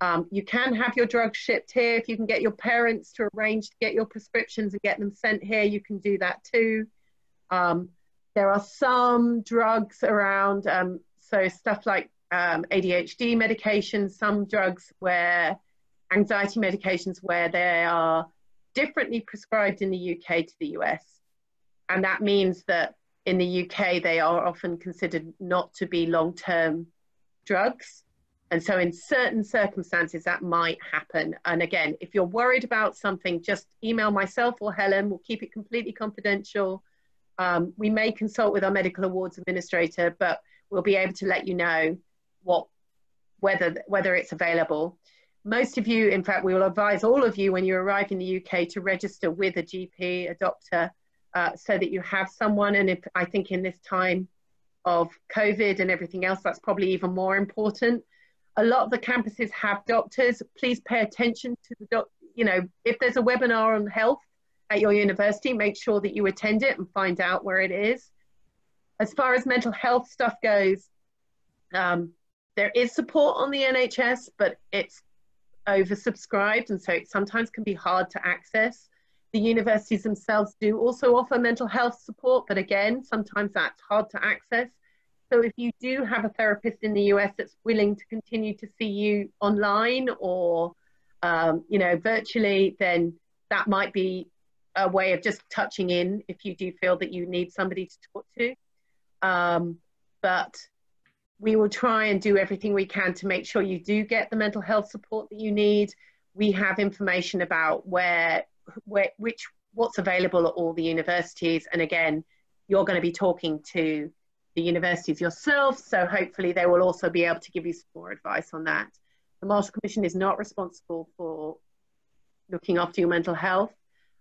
A: um, you can have your drugs shipped here. If you can get your parents to arrange to get your prescriptions and get them sent here you can do that too. Um, there are some drugs around um, so stuff like um, adhd medication, some drugs where anxiety medications where they are differently prescribed in the UK to the US. And that means that in the UK, they are often considered not to be long term drugs. And so, in certain circumstances, that might happen. And again, if you're worried about something, just email myself or Helen. We'll keep it completely confidential. Um, we may consult with our medical awards administrator, but we'll be able to let you know what whether whether it's available most of you, in fact, we will advise all of you when you arrive in the UK to register with a GP, a doctor, uh, so that you have someone. And if I think in this time of COVID and everything else, that's probably even more important. A lot of the campuses have doctors. Please pay attention to the doc. You know, if there's a webinar on health at your university, make sure that you attend it and find out where it is. As far as mental health stuff goes, um, there is support on the NHS, but it's oversubscribed and so it sometimes can be hard to access. The universities themselves do also offer mental health support, but again, sometimes that's hard to access. So if you do have a therapist in the US that's willing to continue to see you online or um, you know virtually, then that might be a way of just touching in if you do feel that you need somebody to talk to. Um, but we will try and do everything we can to make sure you do get the mental health support that you need. We have information about where, where which, what's available at all the universities. And again, you're going to be talking to the universities yourself. So hopefully they will also be able to give you some more advice on that. The Marshall Commission is not responsible for looking after your mental health.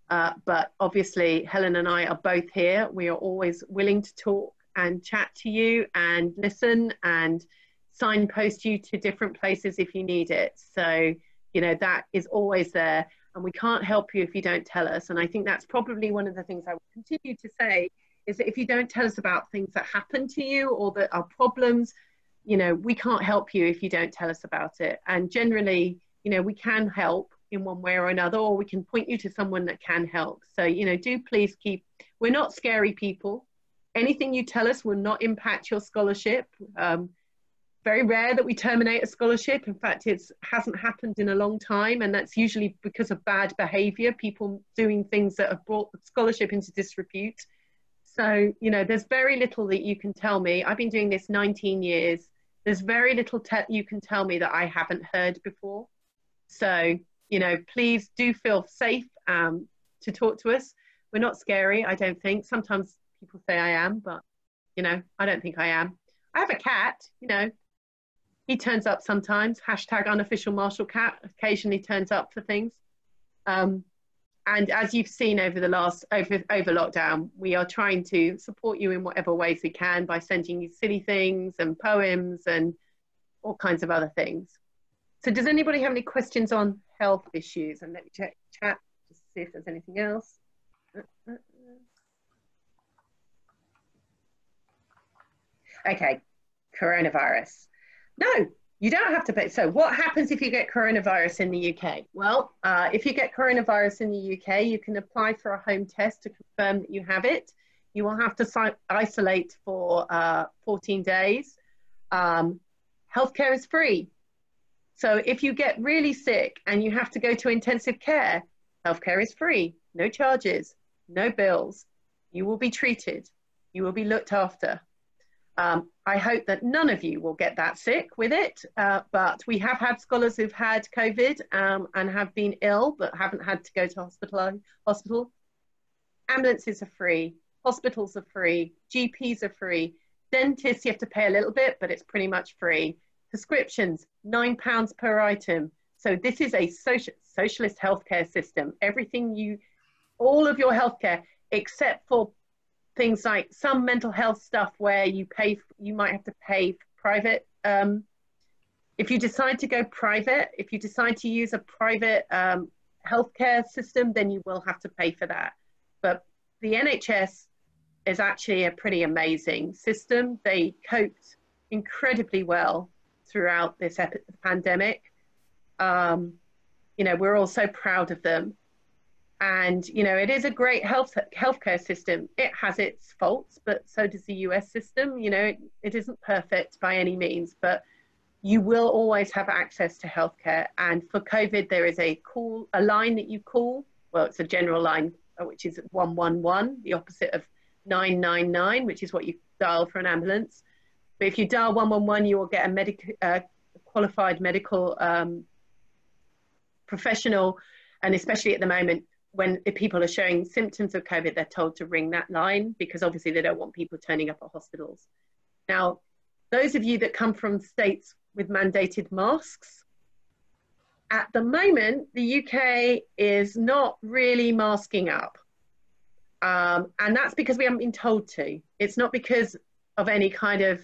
A: Uh, but obviously, Helen and I are both here. We are always willing to talk and chat to you and listen and signpost you to different places if you need it. So, you know, that is always there. And we can't help you if you don't tell us. And I think that's probably one of the things I will continue to say is that if you don't tell us about things that happen to you or that are problems, you know, we can't help you if you don't tell us about it. And generally, you know, we can help in one way or another, or we can point you to someone that can help. So, you know, do please keep, we're not scary people anything you tell us will not impact your scholarship. Um, very rare that we terminate a scholarship. In fact, it hasn't happened in a long time, and that's usually because of bad behavior, people doing things that have brought the scholarship into disrepute. So, you know, there's very little that you can tell me. I've been doing this 19 years. There's very little you can tell me that I haven't heard before. So, you know, please do feel safe um, to talk to us. We're not scary, I don't think. Sometimes people say I am, but you know, I don't think I am. I have a cat, you know, he turns up sometimes. Hashtag unofficial Marshall cat occasionally turns up for things. Um, and as you've seen over the last over over lockdown, we are trying to support you in whatever ways we can by sending you silly things and poems and all kinds of other things. So, does anybody have any questions on health issues? And let me check chat just see if there's anything else. Uh, uh, Okay, coronavirus. No, you don't have to pay. So, what happens if you get coronavirus in the UK? Well, uh, if you get coronavirus in the UK, you can apply for a home test to confirm that you have it. You will have to si- isolate for uh, 14 days. Um, healthcare is free. So, if you get really sick and you have to go to intensive care, healthcare is free, no charges, no bills. You will be treated, you will be looked after. Um, I hope that none of you will get that sick with it, uh, but we have had scholars who've had COVID um, and have been ill but haven't had to go to hospital. hospital. Ambulances are free, hospitals are free, GPs are free, dentists you have to pay a little bit, but it's pretty much free. Prescriptions, nine pounds per item. So this is a social, socialist healthcare system. Everything you, all of your healthcare, except for things like some mental health stuff where you pay you might have to pay private um, if you decide to go private if you decide to use a private um, healthcare system then you will have to pay for that. But the nhs is actually a pretty amazing system. They coped incredibly well throughout this pandemic. Um, you know we're all so proud of them and you know it is a great health healthcare system. It has its faults but so does the us system. You know it, it isn't perfect by any means but you will always have access to healthcare. And for covid there is a call a line that you call. Well it's a general line uh, which is 111 the opposite of 999 which is what you dial for an ambulance. But if you dial 111 you will get a medic uh, qualified medical um, professional and especially at the moment when people are showing symptoms of COVID, they're told to ring that line because obviously they don't want people turning up at hospitals. Now, those of you that come from states with mandated masks, at the moment, the UK is not really masking up. Um, and that's because we haven't been told to. It's not because of any kind of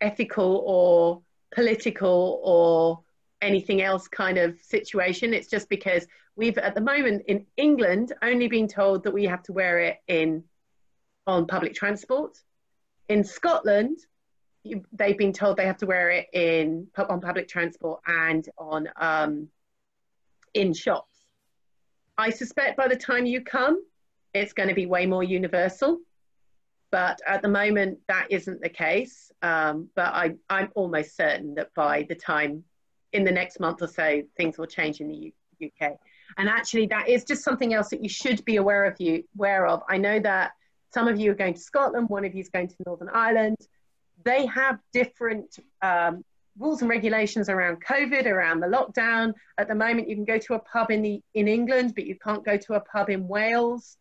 A: ethical or political or anything else kind of situation. It's just because we've at the moment in England only been told that we have to wear it in on public transport. In Scotland, you, they've been told they have to wear it in on public transport and on um, in shops. I suspect by the time you come, it's going to be way more universal. But at the moment, that isn't the case. Um, but I, I'm almost certain that by the time in the next month or so, things will change in the U- UK. And actually, that is just something else that you should be aware of. You aware of. I know that some of you are going to Scotland, one of you is going to Northern Ireland. They have different um, rules and regulations around COVID, around the lockdown. At the moment, you can go to a pub in the in England, but you can't go to a pub in Wales.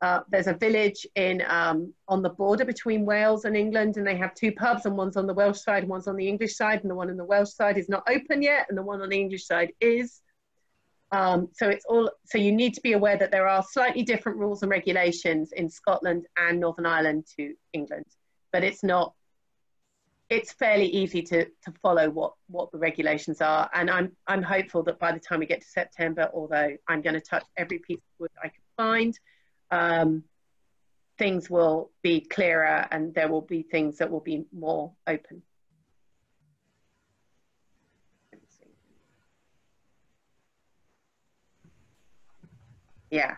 A: Uh, there's a village in um, on the border between Wales and England, and they have two pubs, and one's on the Welsh side, and one's on the English side, and the one on the Welsh side is not open yet, and the one on the English side is. Um, so it's all. So you need to be aware that there are slightly different rules and regulations in Scotland and Northern Ireland to England, but it's not. It's fairly easy to to follow what what the regulations are, and I'm I'm hopeful that by the time we get to September, although I'm going to touch every piece of wood I can find um, things will be clearer and there will be things that will be more open. Yeah.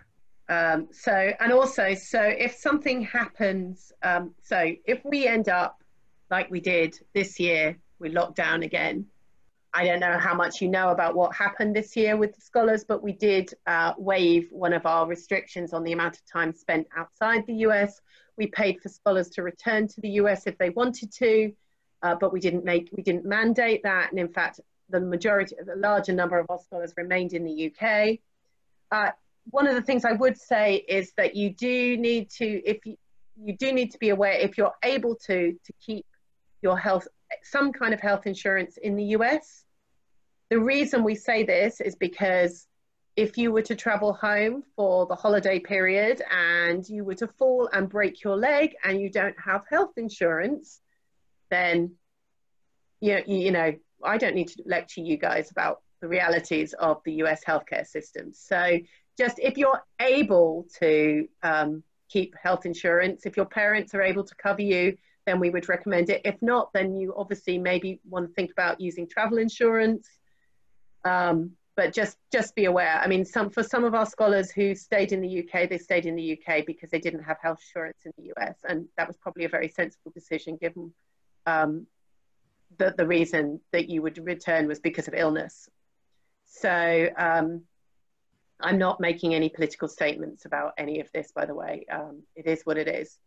A: Um, so, and also, so if something happens, um, so if we end up like we did this year, we locked down again, I don't know how much you know about what happened this year with the scholars, but we did uh, waive one of our restrictions on the amount of time spent outside the US. We paid for scholars to return to the US if they wanted to, uh, but we didn't make, we didn't mandate that. And in fact, the majority, the larger number of our scholars remained in the UK. Uh, one of the things I would say is that you do need to, if you, you do need to be aware, if you're able to, to keep your health some kind of health insurance in the US. The reason we say this is because if you were to travel home for the holiday period and you were to fall and break your leg and you don't have health insurance, then you, you know, I don't need to lecture you guys about the realities of the US healthcare system. So just if you're able to um, keep health insurance, if your parents are able to cover you, then we would recommend it. If not, then you obviously maybe want to think about using travel insurance. Um, but just just be aware. I mean, some for some of our scholars who stayed in the UK, they stayed in the UK because they didn't have health insurance in the US, and that was probably a very sensible decision given um, the the reason that you would return was because of illness. So um, I'm not making any political statements about any of this, by the way. Um, it is what it is.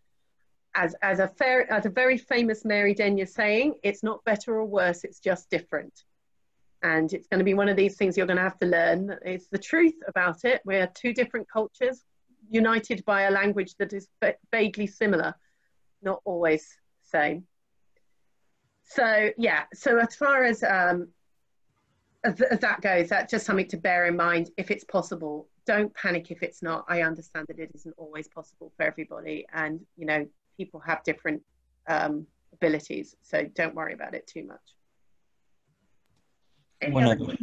A: As, as, a fair, as a very famous Mary Denyer saying, it's not better or worse, it's just different. And it's going to be one of these things you're going to have to learn. It's the truth about it. We're two different cultures united by a language that is vaguely similar, not always the same. So yeah, so as far as um, as, that goes, that's just something to bear in mind. If it's possible, don't panic if it's not. I understand that it isn't always possible for everybody, and you know people have different um, abilities, so don't worry about it too much.
E: One other,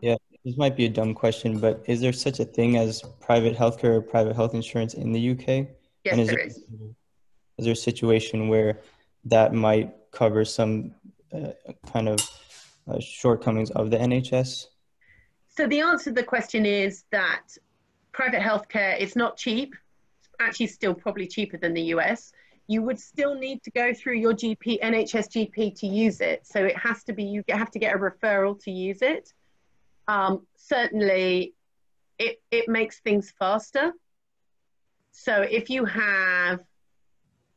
E: yeah, this might be a dumb question, but is there such a thing as private healthcare or private health insurance in the UK?
A: Yes,
E: and is
A: there
E: there,
A: is.
E: is there a situation where that might cover some uh, kind of uh, shortcomings of the NHS?
A: So the answer to the question is that private healthcare is not cheap. It's actually still probably cheaper than the US. You would still need to go through your GP, NHS GP to use it. So it has to be, you have to get a referral to use it. Um, certainly, it, it makes things faster. So if you have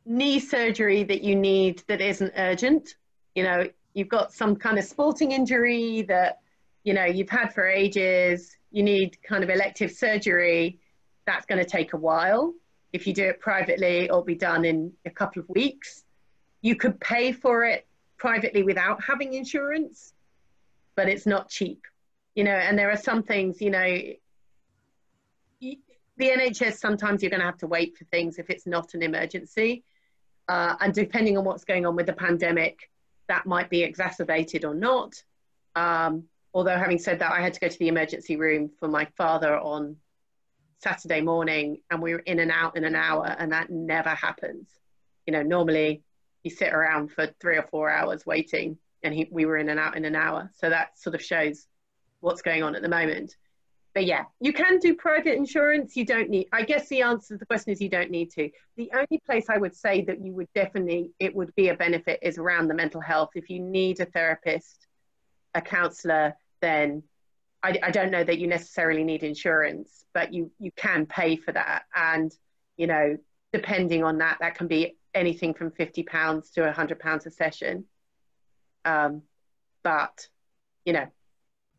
A: knee surgery that you need that isn't urgent, you know, you've got some kind of sporting injury that you know you've had for ages you need kind of elective surgery that's going to take a while. If you do it privately it'll be done in a couple of weeks. You could pay for it privately without having insurance but it's not cheap you know and there are some things you know the nhs sometimes you're going to have to wait for things if it's not an emergency. Uh, and depending on what's going on with the pandemic that might be exacerbated or not. Um, although having said that, I had to go to the emergency room for my father on Saturday morning and we were in and out in an hour and that never happens. You know, normally you sit around for three or four hours waiting and he, we were in and out in an hour. So that sort of shows what's going on at the moment but yeah, you can do private insurance. You don't need, I guess the answer to the question is you don't need to. The only place I would say that you would definitely, it would be a benefit is around the mental health. If you need a therapist, a counselor, then I, I don't know that you necessarily need insurance, but you, you can pay for that. And, you know, depending on that, that can be anything from 50 pounds to 100 pounds a session. Um, but, you know,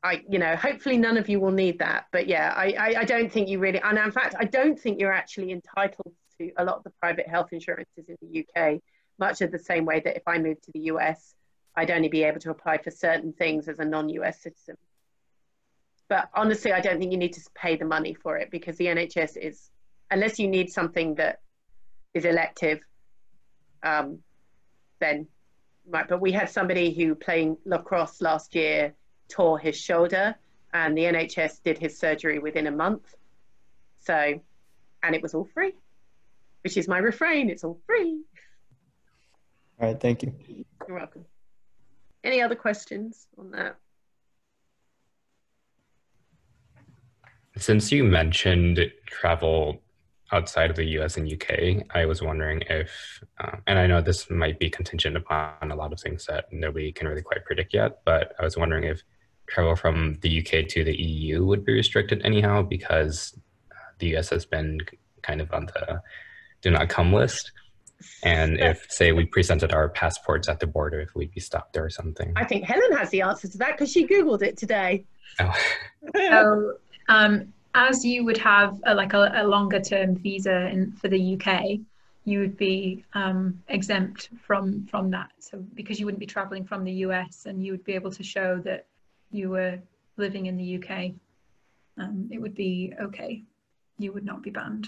A: I, you know, hopefully none of you will need that. But yeah, I, I, I, don't think you really, and in fact, I don't think you're actually entitled to a lot of the private health insurances in the UK, much of the same way that if I moved to the US, I'd only be able to apply for certain things as a non US citizen. But honestly, I don't think you need to pay the money for it because the NHS is, unless you need something that is elective, um, then right. But we had somebody who playing lacrosse last year tore his shoulder and the NHS did his surgery within a month. So, and it was all free, which is my refrain. It's all free.
E: All right. Thank you.
A: You're welcome. Any other questions on that?
G: Since you mentioned travel outside of the US and UK, I was wondering if, uh, and I know this might be contingent upon a lot of things that nobody can really quite predict yet, but I was wondering if travel from the UK to the EU would be restricted anyhow because the US has been kind of on the do not come list. And if, say, we presented our passports at the border, if we'd be stopped or something.
A: I think Helen has the answer to that because she Googled it today.
G: Oh.
B: so, um, as you would have a, like a, a longer term visa in, for the UK, you would be um, exempt from from that. So because you wouldn't be traveling from the US, and you would be able to show that you were living in the UK, um, it would be okay. You would not be banned.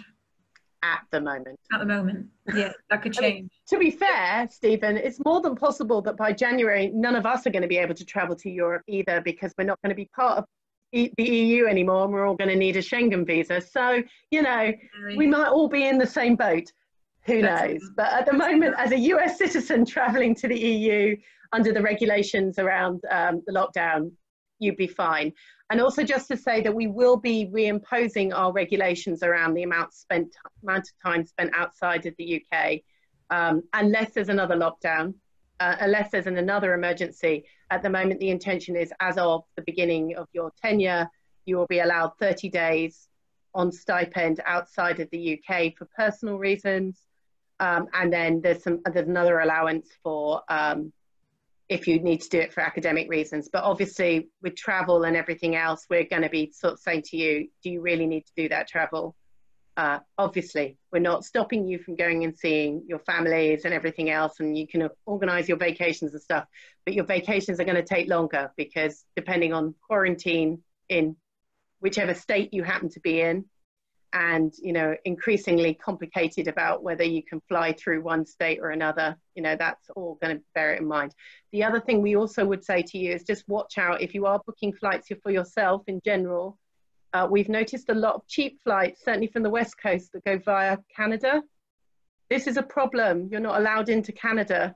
A: At the moment.
B: At the moment, yeah, that could change. I mean,
A: to be fair, Stephen, it's more than possible that by January, none of us are going to be able to travel to Europe either because we're not going to be part of the EU anymore and we're all going to need a Schengen visa. So, you know, we might all be in the same boat. who knows? But at the moment, as a US citizen traveling to the EU under the regulations around um, the lockdown, you'd be fine. And also just to say that we will be reimposing our regulations around the amount spent, amount of time spent outside of the UK, um, unless there's another lockdown, uh, unless there's an, another emergency. At the moment, the intention is as of the beginning of your tenure, you will be allowed 30 days on stipend outside of the UK for personal reasons. Um, and then there's some there's another allowance for um, if you need to do it for academic reasons. But obviously, with travel and everything else, we're going to be sort of saying to you, do you really need to do that travel? Uh, obviously, we're not stopping you from going and seeing your families and everything else, and you can organize your vacations and stuff. But your vacations are going to take longer because depending on quarantine in whichever state you happen to be in, and you know increasingly complicated about whether you can fly through one state or another you know that's all going to bear in mind. The other thing we also would say to you is just watch out. If you are booking flights for yourself in general. Uh, we've noticed a lot of cheap flights certainly from the west coast that go via canada. This is a problem. You're not allowed into canada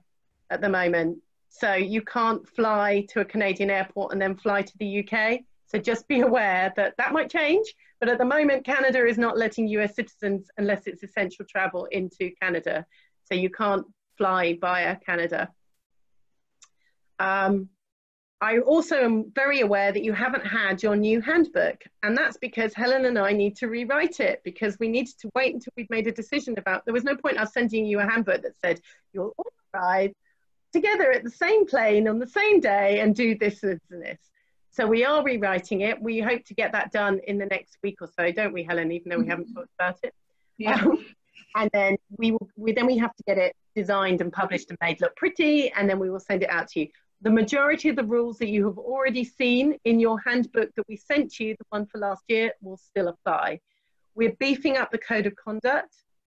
A: at the moment. So you can't fly to a canadian airport and then fly to the uk so just be aware that that might change but at the moment, Canada is not letting US citizens, unless it's essential travel, into Canada. So you can't fly via Canada. Um, I also am very aware that you haven't had your new handbook, and that's because Helen and I need to rewrite it because we needed to wait until we'd made a decision about. There was no point us sending you a handbook that said you'll all arrive together at the same plane on the same day and do this, this, and this. So we are rewriting it. We hope to get that done in the next week or so, don't we, Helen? Even though we haven't talked about it.
B: Yeah.
A: Um, and then we will. We, then we have to get it designed and published and made look pretty, and then we will send it out to you. The majority of the rules that you have already seen in your handbook that we sent you, the one for last year, will still apply. We're beefing up the code of conduct.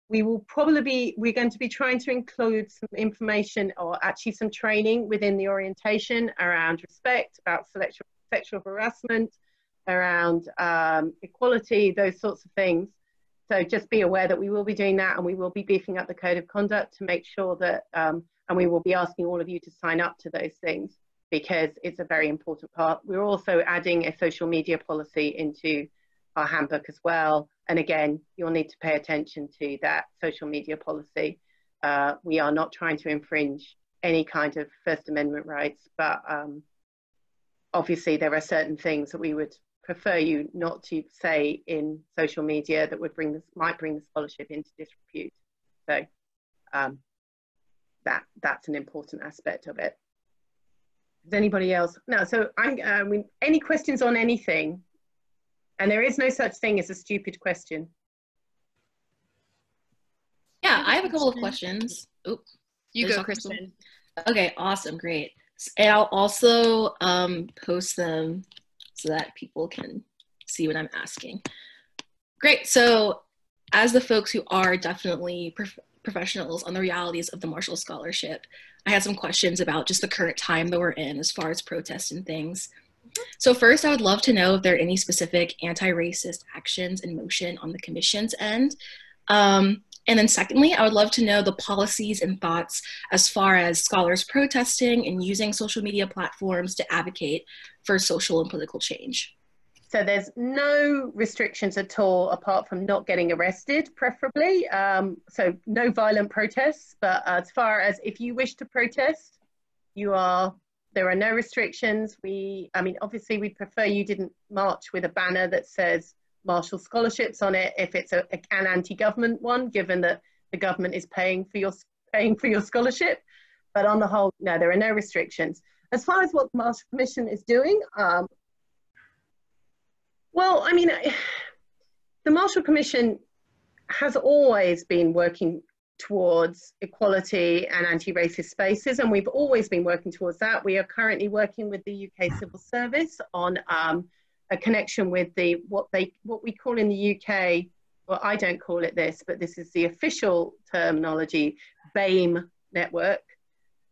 A: We will probably be, we're going to be trying to include some information or actually some training within the orientation around respect, about selection sexual harassment, around um, equality, those sorts of things. So just be aware that we will be doing that and we will be beefing up the code of conduct to make sure that, um, and we will be asking all of you to sign up to those things because it's a very important part. We're also adding a social media policy into our handbook as well. And again, you'll need to pay attention to that social media policy. Uh, we are not trying to infringe any kind of First Amendment rights, but um, obviously there are certain things that we would prefer you not to say in social media that would bring this might bring the scholarship into disrepute. So um, that that's an important aspect of it. Does anybody else? No. So I'm. I mean, any questions on anything? And there is no such thing as a stupid question.
H: Yeah, I have a couple of questions. Oop,
I: You
H: there's
I: go,
H: a
I: Crystal.
H: Okay, awesome, great. And I'll also um, post them so that people can see what I'm asking. Great. So, as the folks who are definitely prof- professionals on the realities of the Marshall Scholarship, I had some questions about just the current time that we're in as far as protests and things. So, first, I would love to know if there are any specific anti racist actions in motion on the Commission's end. Um, and then, secondly, I would love to know the policies and thoughts as far as scholars protesting and using social media platforms to advocate for social and political change.
A: So there's no restrictions at all apart from not getting arrested, preferably. Um, so no violent protests. But as far as if you wish to protest, you are. There are no restrictions. We, I mean, obviously, we prefer you didn't march with a banner that says Marshall scholarships on it if it's a, an anti-government one, given that the government is paying for your paying for your scholarship. But on the whole, no, there are no restrictions. As far as what the Marshall Commission is doing, um, well, I mean, the Marshall Commission has always been working towards equality and anti-racist spaces, and we've always been working towards that. We are currently working with the UK Civil Service on um, a connection with the what they what we call in the UK. Well, I don't call it this, but this is the official terminology, BAME network,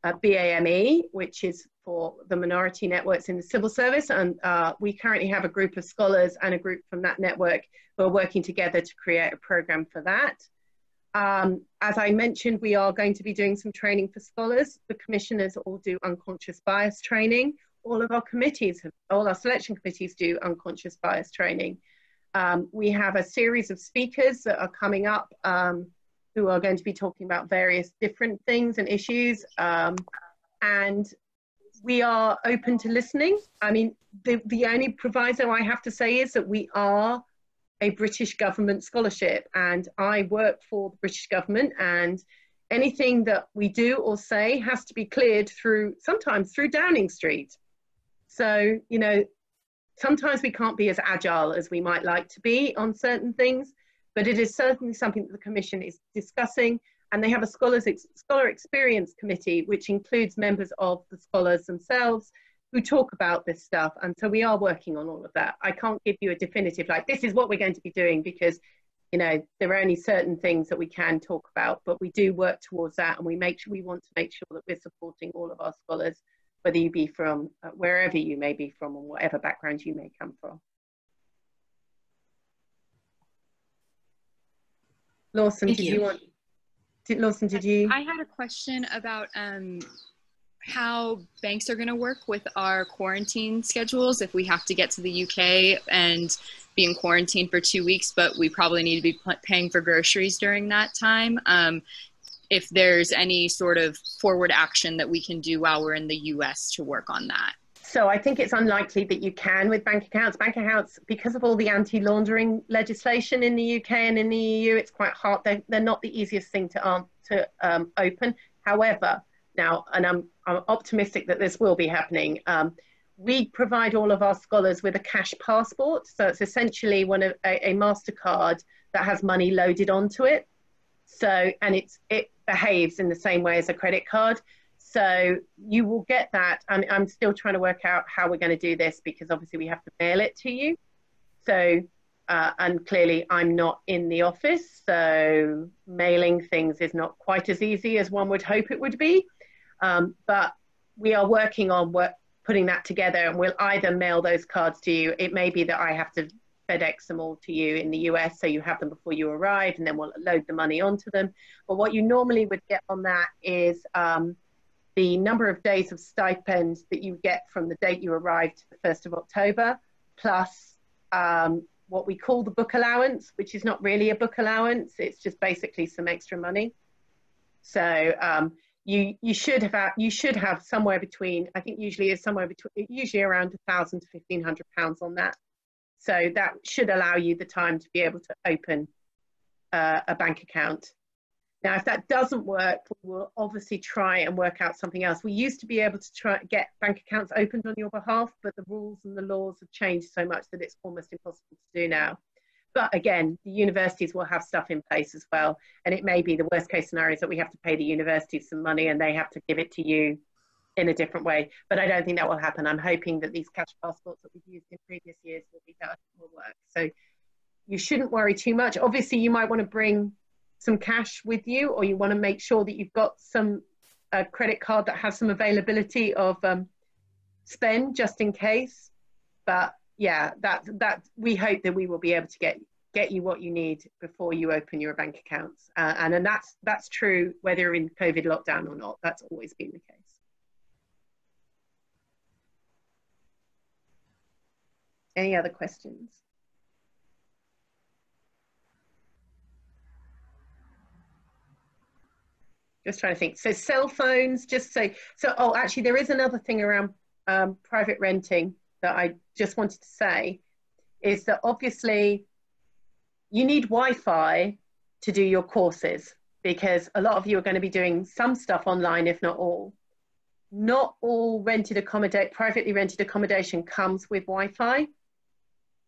A: uh, BAME, which is for the minority networks in the civil service. And uh, we currently have a group of scholars and a group from that network who are working together to create a program for that. Um, as I mentioned, we are going to be doing some training for scholars. The commissioners all do unconscious bias training. All of our committees, all our selection committees do unconscious bias training. Um, we have a series of speakers that are coming up um, who are going to be talking about various different things and issues. Um, and we are open to listening. I mean, the, the only proviso I have to say is that we are a British government scholarship and I work for the British government and anything that we do or say has to be cleared through, sometimes through Downing Street. So, you know, sometimes we can't be as agile as we might like to be on certain things, but it is certainly something that the Commission is discussing. And they have a scholars ex scholar experience committee which includes members of the scholars themselves who talk about this stuff. And so we are working on all of that. I can't give you a definitive like this is what we're going to be doing because you know there are only certain things that we can talk about but we do work towards that and we make sure we want to make sure that we're supporting all of our scholars whether you be from uh, wherever you may be from and whatever background you may come from Lawson, Thank did you. you want did, Lawson, did you?
I: I had a question about um, how banks are going to work with our quarantine schedules if we have to get to the UK and be in quarantine for two weeks, but we probably need to be paying for groceries during that time. Um, if there's any sort of forward action that we can do while we're in the US to work on that.
A: So I think it's unlikely that you can with bank accounts. Bank accounts, because of all the anti-laundering legislation in the UK and in the EU, it's quite hard. They're, they're not the easiest thing to, um, to um, open. However, now, and I'm, I'm optimistic that this will be happening, um, we provide all of our scholars with a cash passport. So it's essentially one of a, a MasterCard that has money loaded onto it. So, and it's, it behaves in the same way as a credit card. So you will get that. I'm, I'm still trying to work out how we're going to do this because obviously we have to mail it to you. So, uh, and clearly I'm not in the office, so mailing things is not quite as easy as one would hope it would be. Um, but we are working on work, putting that together and we'll either mail those cards to you. It may be that I have to FedEx them all to you in the US so you have them before you arrive and then we'll load the money onto them. But what you normally would get on that is um, the number of days of stipend that you get from the date you arrived to the 1st of October, plus um, what we call the book allowance, which is not really a book allowance, it's just basically some extra money. So um, you you should have you should have somewhere between I think usually is somewhere between usually around a thousand to fifteen hundred pounds on that. So that should allow you the time to be able to open uh, a bank account now, if that doesn't work, we'll obviously try and work out something else. We used to be able to try get bank accounts opened on your behalf, but the rules and the laws have changed so much that it's almost impossible to do now. But again, the universities will have stuff in place as well. And it may be the worst case scenario is that we have to pay the universities some money and they have to give it to you in a different way. But I don't think that will happen. I'm hoping that these cash passports that we've used in previous years will be done, will work. So you shouldn't worry too much. Obviously, you might want to bring some cash with you or you want to make sure that you've got some a credit card that has some availability of um, spend just in case but yeah that that we hope that we will be able to get get you what you need before you open your bank accounts uh, and and that's that's true whether you're in covid lockdown or not that's always been the case any other questions just trying to think. So cell phones, just so, so, oh, actually there is another thing around um, private renting that I just wanted to say is that obviously you need Wi-Fi to do your courses because a lot of you are going to be doing some stuff online, if not all. Not all rented accommodate, privately rented accommodation comes with Wi-Fi.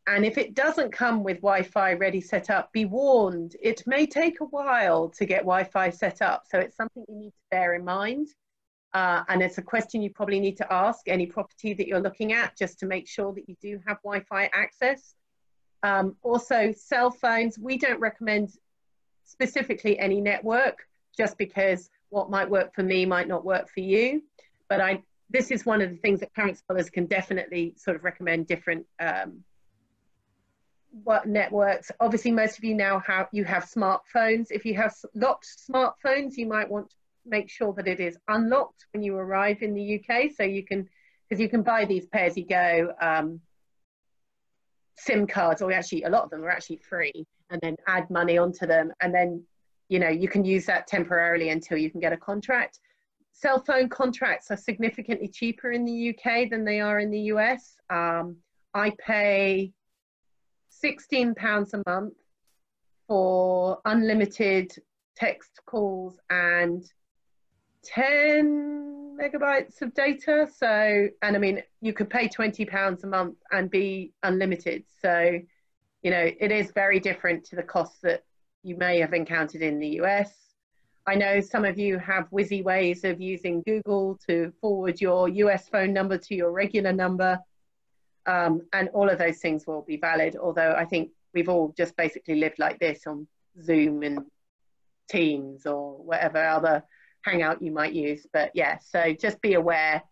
A: And if it doesn't come with Wi-Fi ready set up, be warned, it may take a while to get Wi-Fi set up. So it's something you need to bear in mind. Uh, and it's a question you probably need to ask any property that you're looking at just to make sure that you do have Wi-Fi access. Um, also, cell phones, we don't recommend specifically any network just because what might work for me might not work for you. But I, this is one of the things that current scholars can definitely sort of recommend different um, what networks. Obviously, most of you now have you have smartphones. If you have locked smartphones, you might want to make sure that it is unlocked when you arrive in the UK, so you can because you can buy these pay as you go um, SIM cards, or actually a lot of them are actually free, and then add money onto them, and then you know you can use that temporarily until you can get a contract. Cell phone contracts are significantly cheaper in the UK than they are in the US. Um, I pay sixteen pounds a month for unlimited text calls and 10 megabytes of data. So, and I mean, you could pay 20 pounds a month and be unlimited. So, you know, it is very different to the costs that you may have encountered in the US. I know some of you have whizzy ways of using Google to forward your US phone number to your regular number. Um, and all of those things will be valid, although I think we've all just basically lived like this on Zoom and Teams or whatever other Hangout you might use. But yeah, so just be aware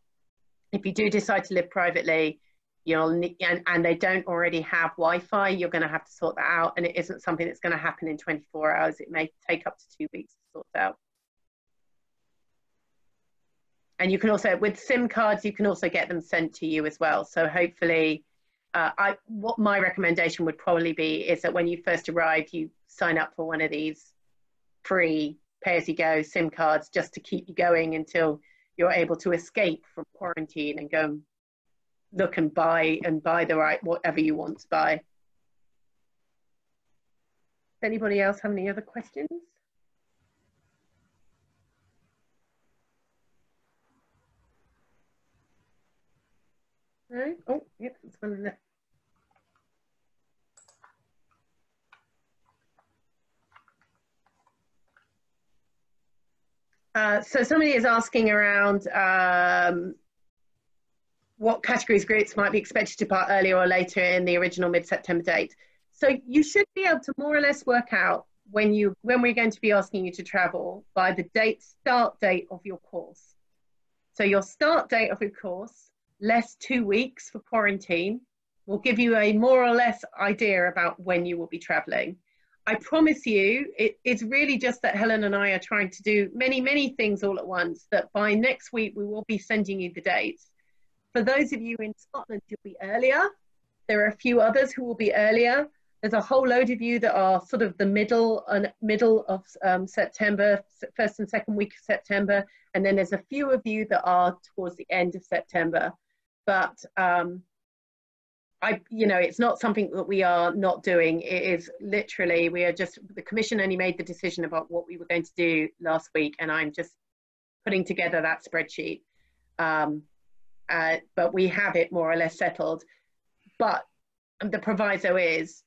A: if you do decide to live privately, you'll need, and, and they don't already have Wi-Fi, you're going to have to sort that out. And it isn't something that's going to happen in 24 hours. It may take up to two weeks to sort out. And you can also, with SIM cards, you can also get them sent to you as well. So hopefully, uh, I, what my recommendation would probably be is that when you first arrive, you sign up for one of these free pay as you go SIM cards just to keep you going until you're able to escape from quarantine and go look and buy and buy the right whatever you want to buy. Anybody else have any other questions? No? Oh, Uh, so somebody is asking around um, what categories groups might be expected to depart earlier or later in the original mid-September date. So you should be able to more or less work out when you when we're going to be asking you to travel by the date start date of your course. So your start date of your course, less two weeks for quarantine, will give you a more or less idea about when you will be traveling. I promise you, it, it's really just that Helen and I are trying to do many, many things all at once. That by next week, we will be sending you the dates. For those of you in Scotland, you'll be earlier. There are a few others who will be earlier. There's a whole load of you that are sort of the middle and middle of um, September, first and second week of September, and then there's a few of you that are towards the end of September. But um, I, you know, it's not something that we are not doing. It is literally, we are just, the commission only made the decision about what we were going to do last week, and I'm just putting together that spreadsheet. Um, uh, but we have it more or less settled. But the proviso is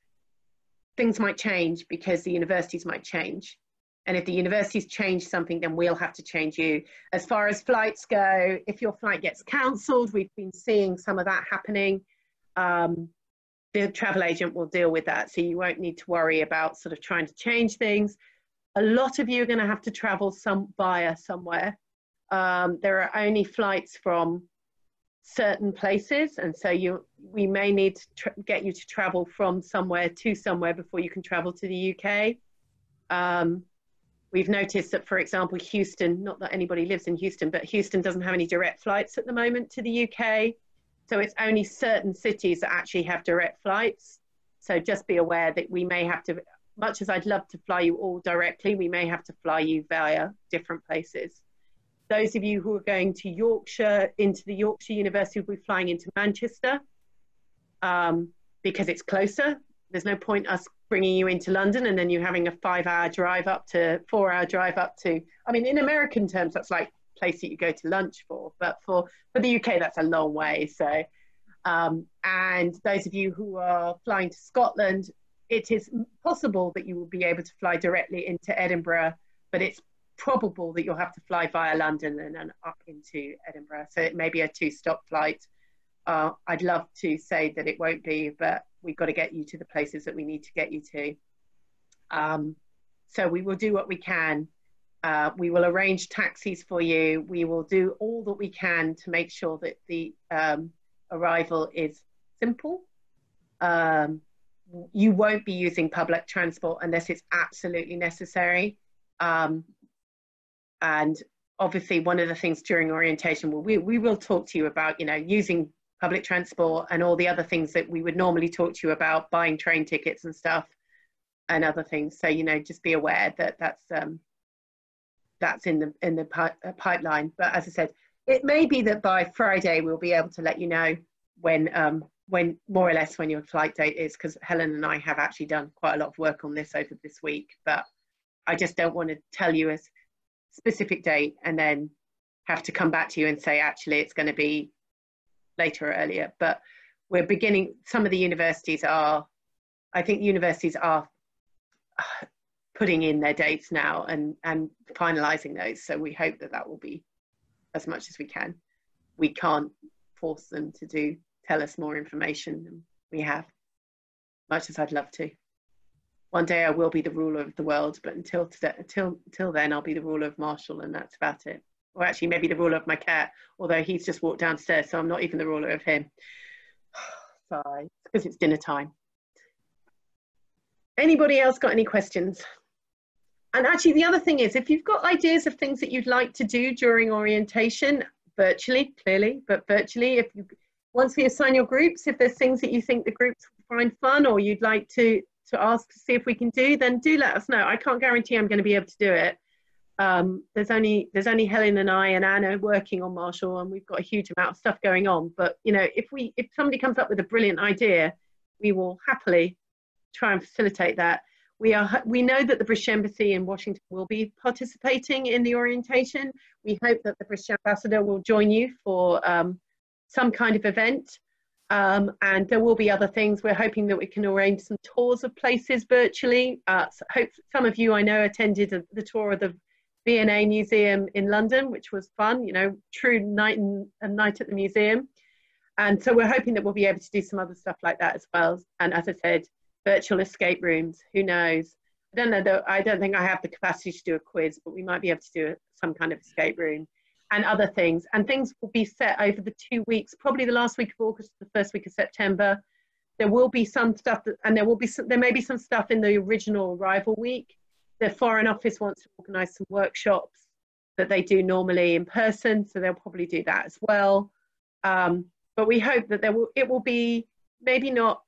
A: things might change because the universities might change. And if the universities change something, then we'll have to change you. As far as flights go, if your flight gets cancelled, we've been seeing some of that happening um, the travel agent will deal with that. So you won't need to worry about sort of trying to change things. A lot of you are going to have to travel some via somewhere. Um, there are only flights from certain places, and so you we may need to get you to travel from somewhere to somewhere before you can travel to the UK. Um, we've noticed that, for example, Houston, not that anybody lives in Houston, but Houston doesn't have any direct flights at the moment to the UK. So it's only certain cities that actually have direct flights. So just be aware that we may have to, much as I'd love to fly you all directly, we may have to fly you via different places. Those of you who are going to Yorkshire, into the Yorkshire University, will be flying into Manchester um, because it's closer. There's no point us bringing you into London and then you having a five hour drive up to four hour drive up to, I mean, in American terms, that's like place that you go to lunch for. But for, for the UK, that's a long way. So, um, and those of you who are flying to Scotland, it is possible that you will be able to fly directly into Edinburgh, but it's probable that you'll have to fly via London and then up into Edinburgh. So it may be a two stop flight. Uh, I'd love to say that it won't be, but we've got to get you to the places that we need to get you to. Um, so we will do what we can uh, we will arrange taxis for you. We will do all that we can to make sure that the um, arrival is simple. Um, you won't be using public transport unless it's absolutely necessary. Um, and obviously one of the things during orientation, well, we, we will talk to you about, you know, using public transport and all the other things that we would normally talk to you about, buying train tickets and stuff and other things. So, you know, just be aware that that's, um, that's in the, in the pi uh, pipeline. But as I said, it may be that by Friday, we'll be able to let you know when, um, when more or less when your flight date is, because Helen and I have actually done quite a lot of work on this over this week, but I just don't want to tell you a specific date and then have to come back to you and say, actually, it's going to be later or earlier. But we're beginning, some of the universities are, I think universities are putting in their dates now and, and finalizing those. So we hope that that will be as much as we can. We can't force them to do tell us more information than we have, much as I'd love to. One day I will be the ruler of the world, but until today, until until then, I'll be the ruler of Marshall, and that's about it. Or actually, maybe the ruler of my cat, although he's just walked downstairs, so I'm not even the ruler of him. Sorry, because it's dinner time. Anybody else got any questions? And actually, the other thing is, if you've got ideas of things that you'd like to do during orientation, virtually, clearly, but virtually, if you once we assign your groups, if there's things that you think the groups find fun or you'd like to to ask to see if we can do, then do let us know. I can't guarantee I'm going to be able to do it. Um, there's only there's only Helen and I and Anna working on Marshall, and we've got a huge amount of stuff going on. But you know, if we if somebody comes up with a brilliant idea, we will happily try and facilitate that. We are we know that the British Embassy in Washington will be participating in the orientation. We hope that the British Ambassador will join you for um, some kind of event. Um, and there will be other things. We're hoping that we can arrange some tours of places virtually. Uh, so hope some of you I know attended the tour of the V&A Museum in London, which was fun. You know, true night and a night at the museum. And so we're hoping that we'll be able to do some other stuff like that as well. And as I said, virtual escape rooms. Who knows? I don't know. Though, I don't think I have the capacity to do a quiz, but we might be able to do some kind of escape room and other things. And things will be set over the two weeks, probably the last week of August, the first week of September. There will be some stuff, that, and there will be some, there may be some stuff in the original arrival week. The Foreign Office wants to organise some workshops that they do normally in person, so they'll probably do that as well. Um, but we hope that there will, it will be maybe not.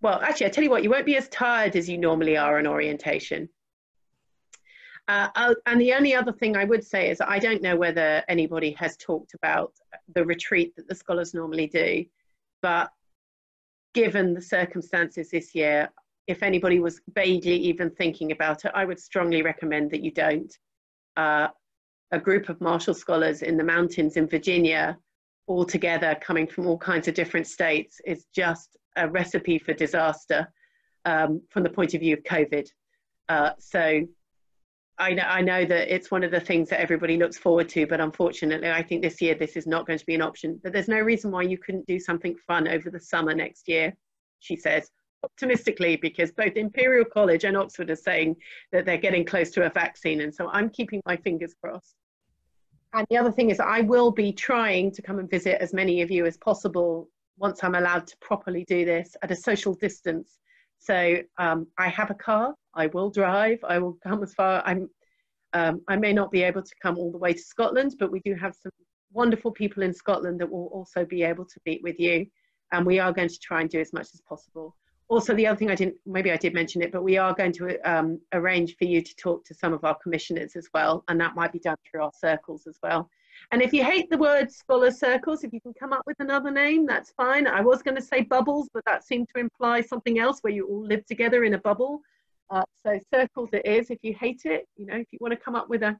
A: Well, actually, I tell you what, you won't be as tired as you normally are in orientation uh, and the only other thing I would say is I don't know whether anybody has talked about the retreat that the scholars normally do, but given the circumstances this year, if anybody was vaguely even thinking about it, I would strongly recommend that you don't. Uh, a group of Marshall scholars in the mountains in Virginia, all together coming from all kinds of different states, is just a recipe for disaster um, from the point of view of COVID. Uh, so I know, I know that it's one of the things that everybody looks forward to, but unfortunately, I think this year this is not going to be an option. But there's no reason why you couldn't do something fun over the summer next year, she says optimistically, because both Imperial College and Oxford are saying that they're getting close to a vaccine. And so I'm keeping my fingers crossed. And the other thing is, I will be trying to come and visit as many of you as possible once I'm allowed to properly do this at a social distance so um, I have a car. I will drive. I will come as far. I'm. Um, I may not be able to come all the way to Scotland, but we do have some wonderful people in Scotland that will also be able to meet with you, and we are going to try and do as much as possible. Also, the other thing I didn't, maybe I did mention it, but we are going to um, arrange for you to talk to some of our commissioners as well, and that might be done through our circles as well. And if you hate the word scholar circles, if you can come up with another name, that's fine. I was going to say bubbles, but that seemed to imply something else where you all live together in a bubble. Uh, so circles it is. If you hate it, you know, if you want to come up with a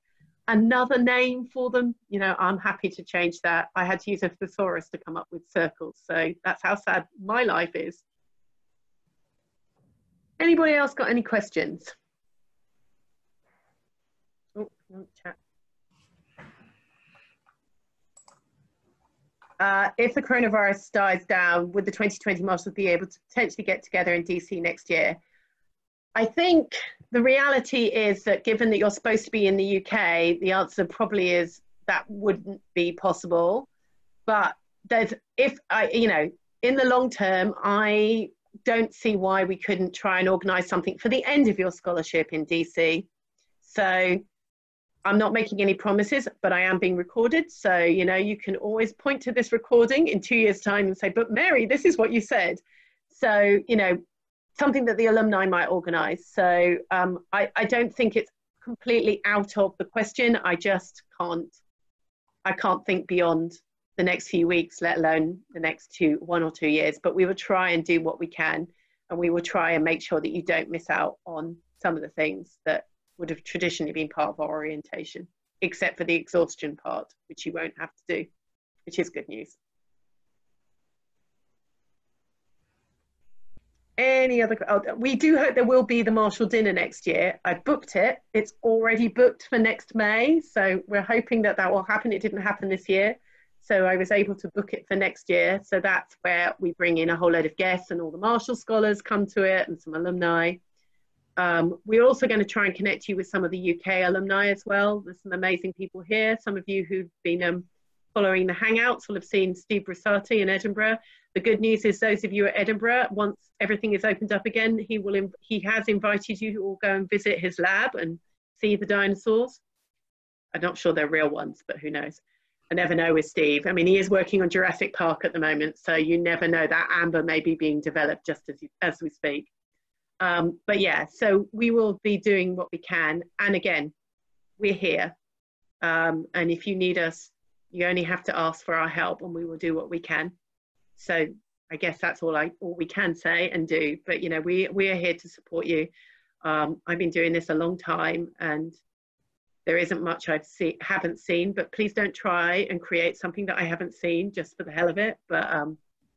A: another name for them, you know, I'm happy to change that. I had to use a thesaurus to come up with circles. So that's how sad my life is. Anybody else got any questions? Oh, no chat. uh, if the coronavirus dies down, would the 2020 Marshalls be able to potentially get together in DC next year? I think the reality is that given that you're supposed to be in the UK, the answer probably is that wouldn't be possible. But there's, if I, you know, in the long term, I don't see why we couldn't try and organise something for the end of your scholarship in DC. So I'm not making any promises, but I am being recorded. So, you know, you can always point to this recording in two years' time and say, but Mary, this is what you said. So, you know, something that the alumni might organise. So um, I, I don't think it's completely out of the question. I just can't, I can't think beyond the next few weeks, let alone the next two, one or two years. But we will try and do what we can, and we will try and make sure that you don't miss out on some of the things that would have traditionally been part of our orientation, except for the exhaustion part, which you won't have to do, which is good news. Any other, oh, we do hope there will be the Marshall dinner next year. I've booked it. It's already booked for next May. So we're hoping that that will happen. It didn't happen this year. So I was able to book it for next year. So that's where we bring in a whole load of guests and all the Marshall scholars come to it and some alumni. Um, we're also going to try and connect you with some of the UK alumni as well. There's some amazing people here. Some of you who've been um, following the Hangouts will have seen Steve Brusatte in Edinburgh. The good news is those of you at Edinburgh, once everything is opened up again, he will he has invited you to all go and visit his lab and see the dinosaurs. I'm not sure they're real ones, but who knows. I never know with Steve. I mean, he is working on Jurassic Park at the moment, so you never know. That amber may be being developed just as, as we speak. Um, but yeah, so we will be doing what we can. And again, we're here. Um, and if you need us, you only have to ask for our help and we will do what we can. So I guess that's all I all we can say and do. But you know, we we are here to support you. Um, I've been doing this a long time and there isn't much I've seen haven't seen, but please don't try and create something that I haven't seen just for the hell of it. But um,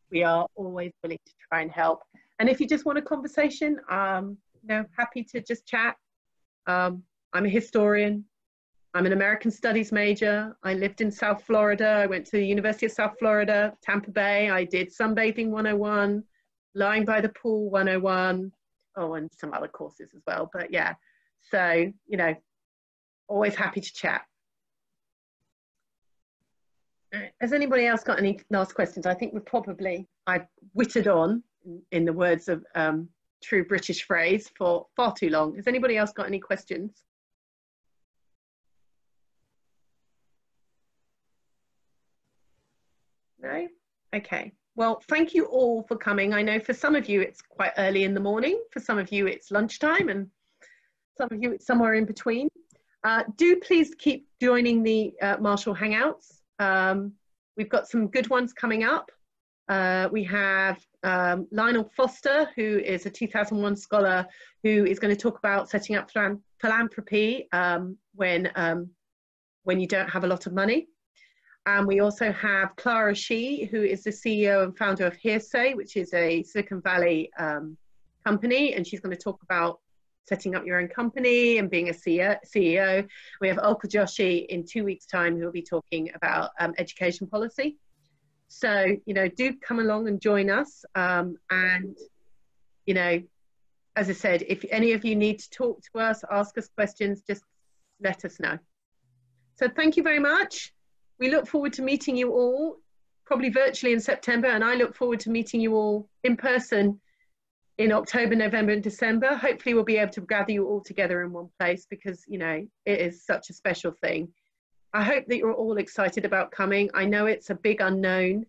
A: we are always willing to try and help. And if you just want a conversation, um, you know, happy to just chat. Um, I'm a historian. I'm an American Studies major. I lived in South Florida. I went to the University of South Florida, Tampa Bay. I did Sunbathing 101, Lying by the Pool 101. Oh, and some other courses as well. But yeah, so, you know, always happy to chat. Has anybody else got any last questions? I think we're probably, I've wittered on in the words of um, true British phrase, for far too long. Has anybody else got any questions? No? Okay. Well, thank you all for coming. I know for some of you it's quite early in the morning, for some of you it's lunchtime, and some of you it's somewhere in between. Uh, do please keep joining the uh, Marshall Hangouts. Um, we've got some good ones coming up. Uh, we have um, Lionel Foster, who is a 2001 scholar, who is going to talk about setting up philanthropy um, when, um, when you don't have a lot of money. And we also have Clara Shih, who is the CEO and founder of Hearsay, which is a Silicon Valley um, company, and she's going to talk about setting up your own company and being a CEO. We have Ulka Joshi in two weeks' time, who will be talking about um, education policy. So, you know, do come along and join us. Um, and, you know, as I said, if any of you need to talk to us, ask us questions, just let us know. So thank you very much. We look forward to meeting you all, probably virtually in September, and I look forward to meeting you all in person in October, November, and December. Hopefully, we'll be able to gather you all together in one place because, you know, it is such a special thing. I hope that you're all excited about coming. I know it's a big unknown,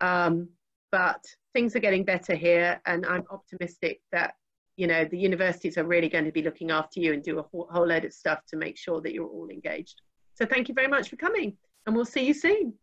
A: um, but things are getting better here, and I'm optimistic that you know the universities are really going to be looking after you and do a whole, whole load of stuff to make sure that you're all engaged. So thank you very much for coming, and we'll see you soon.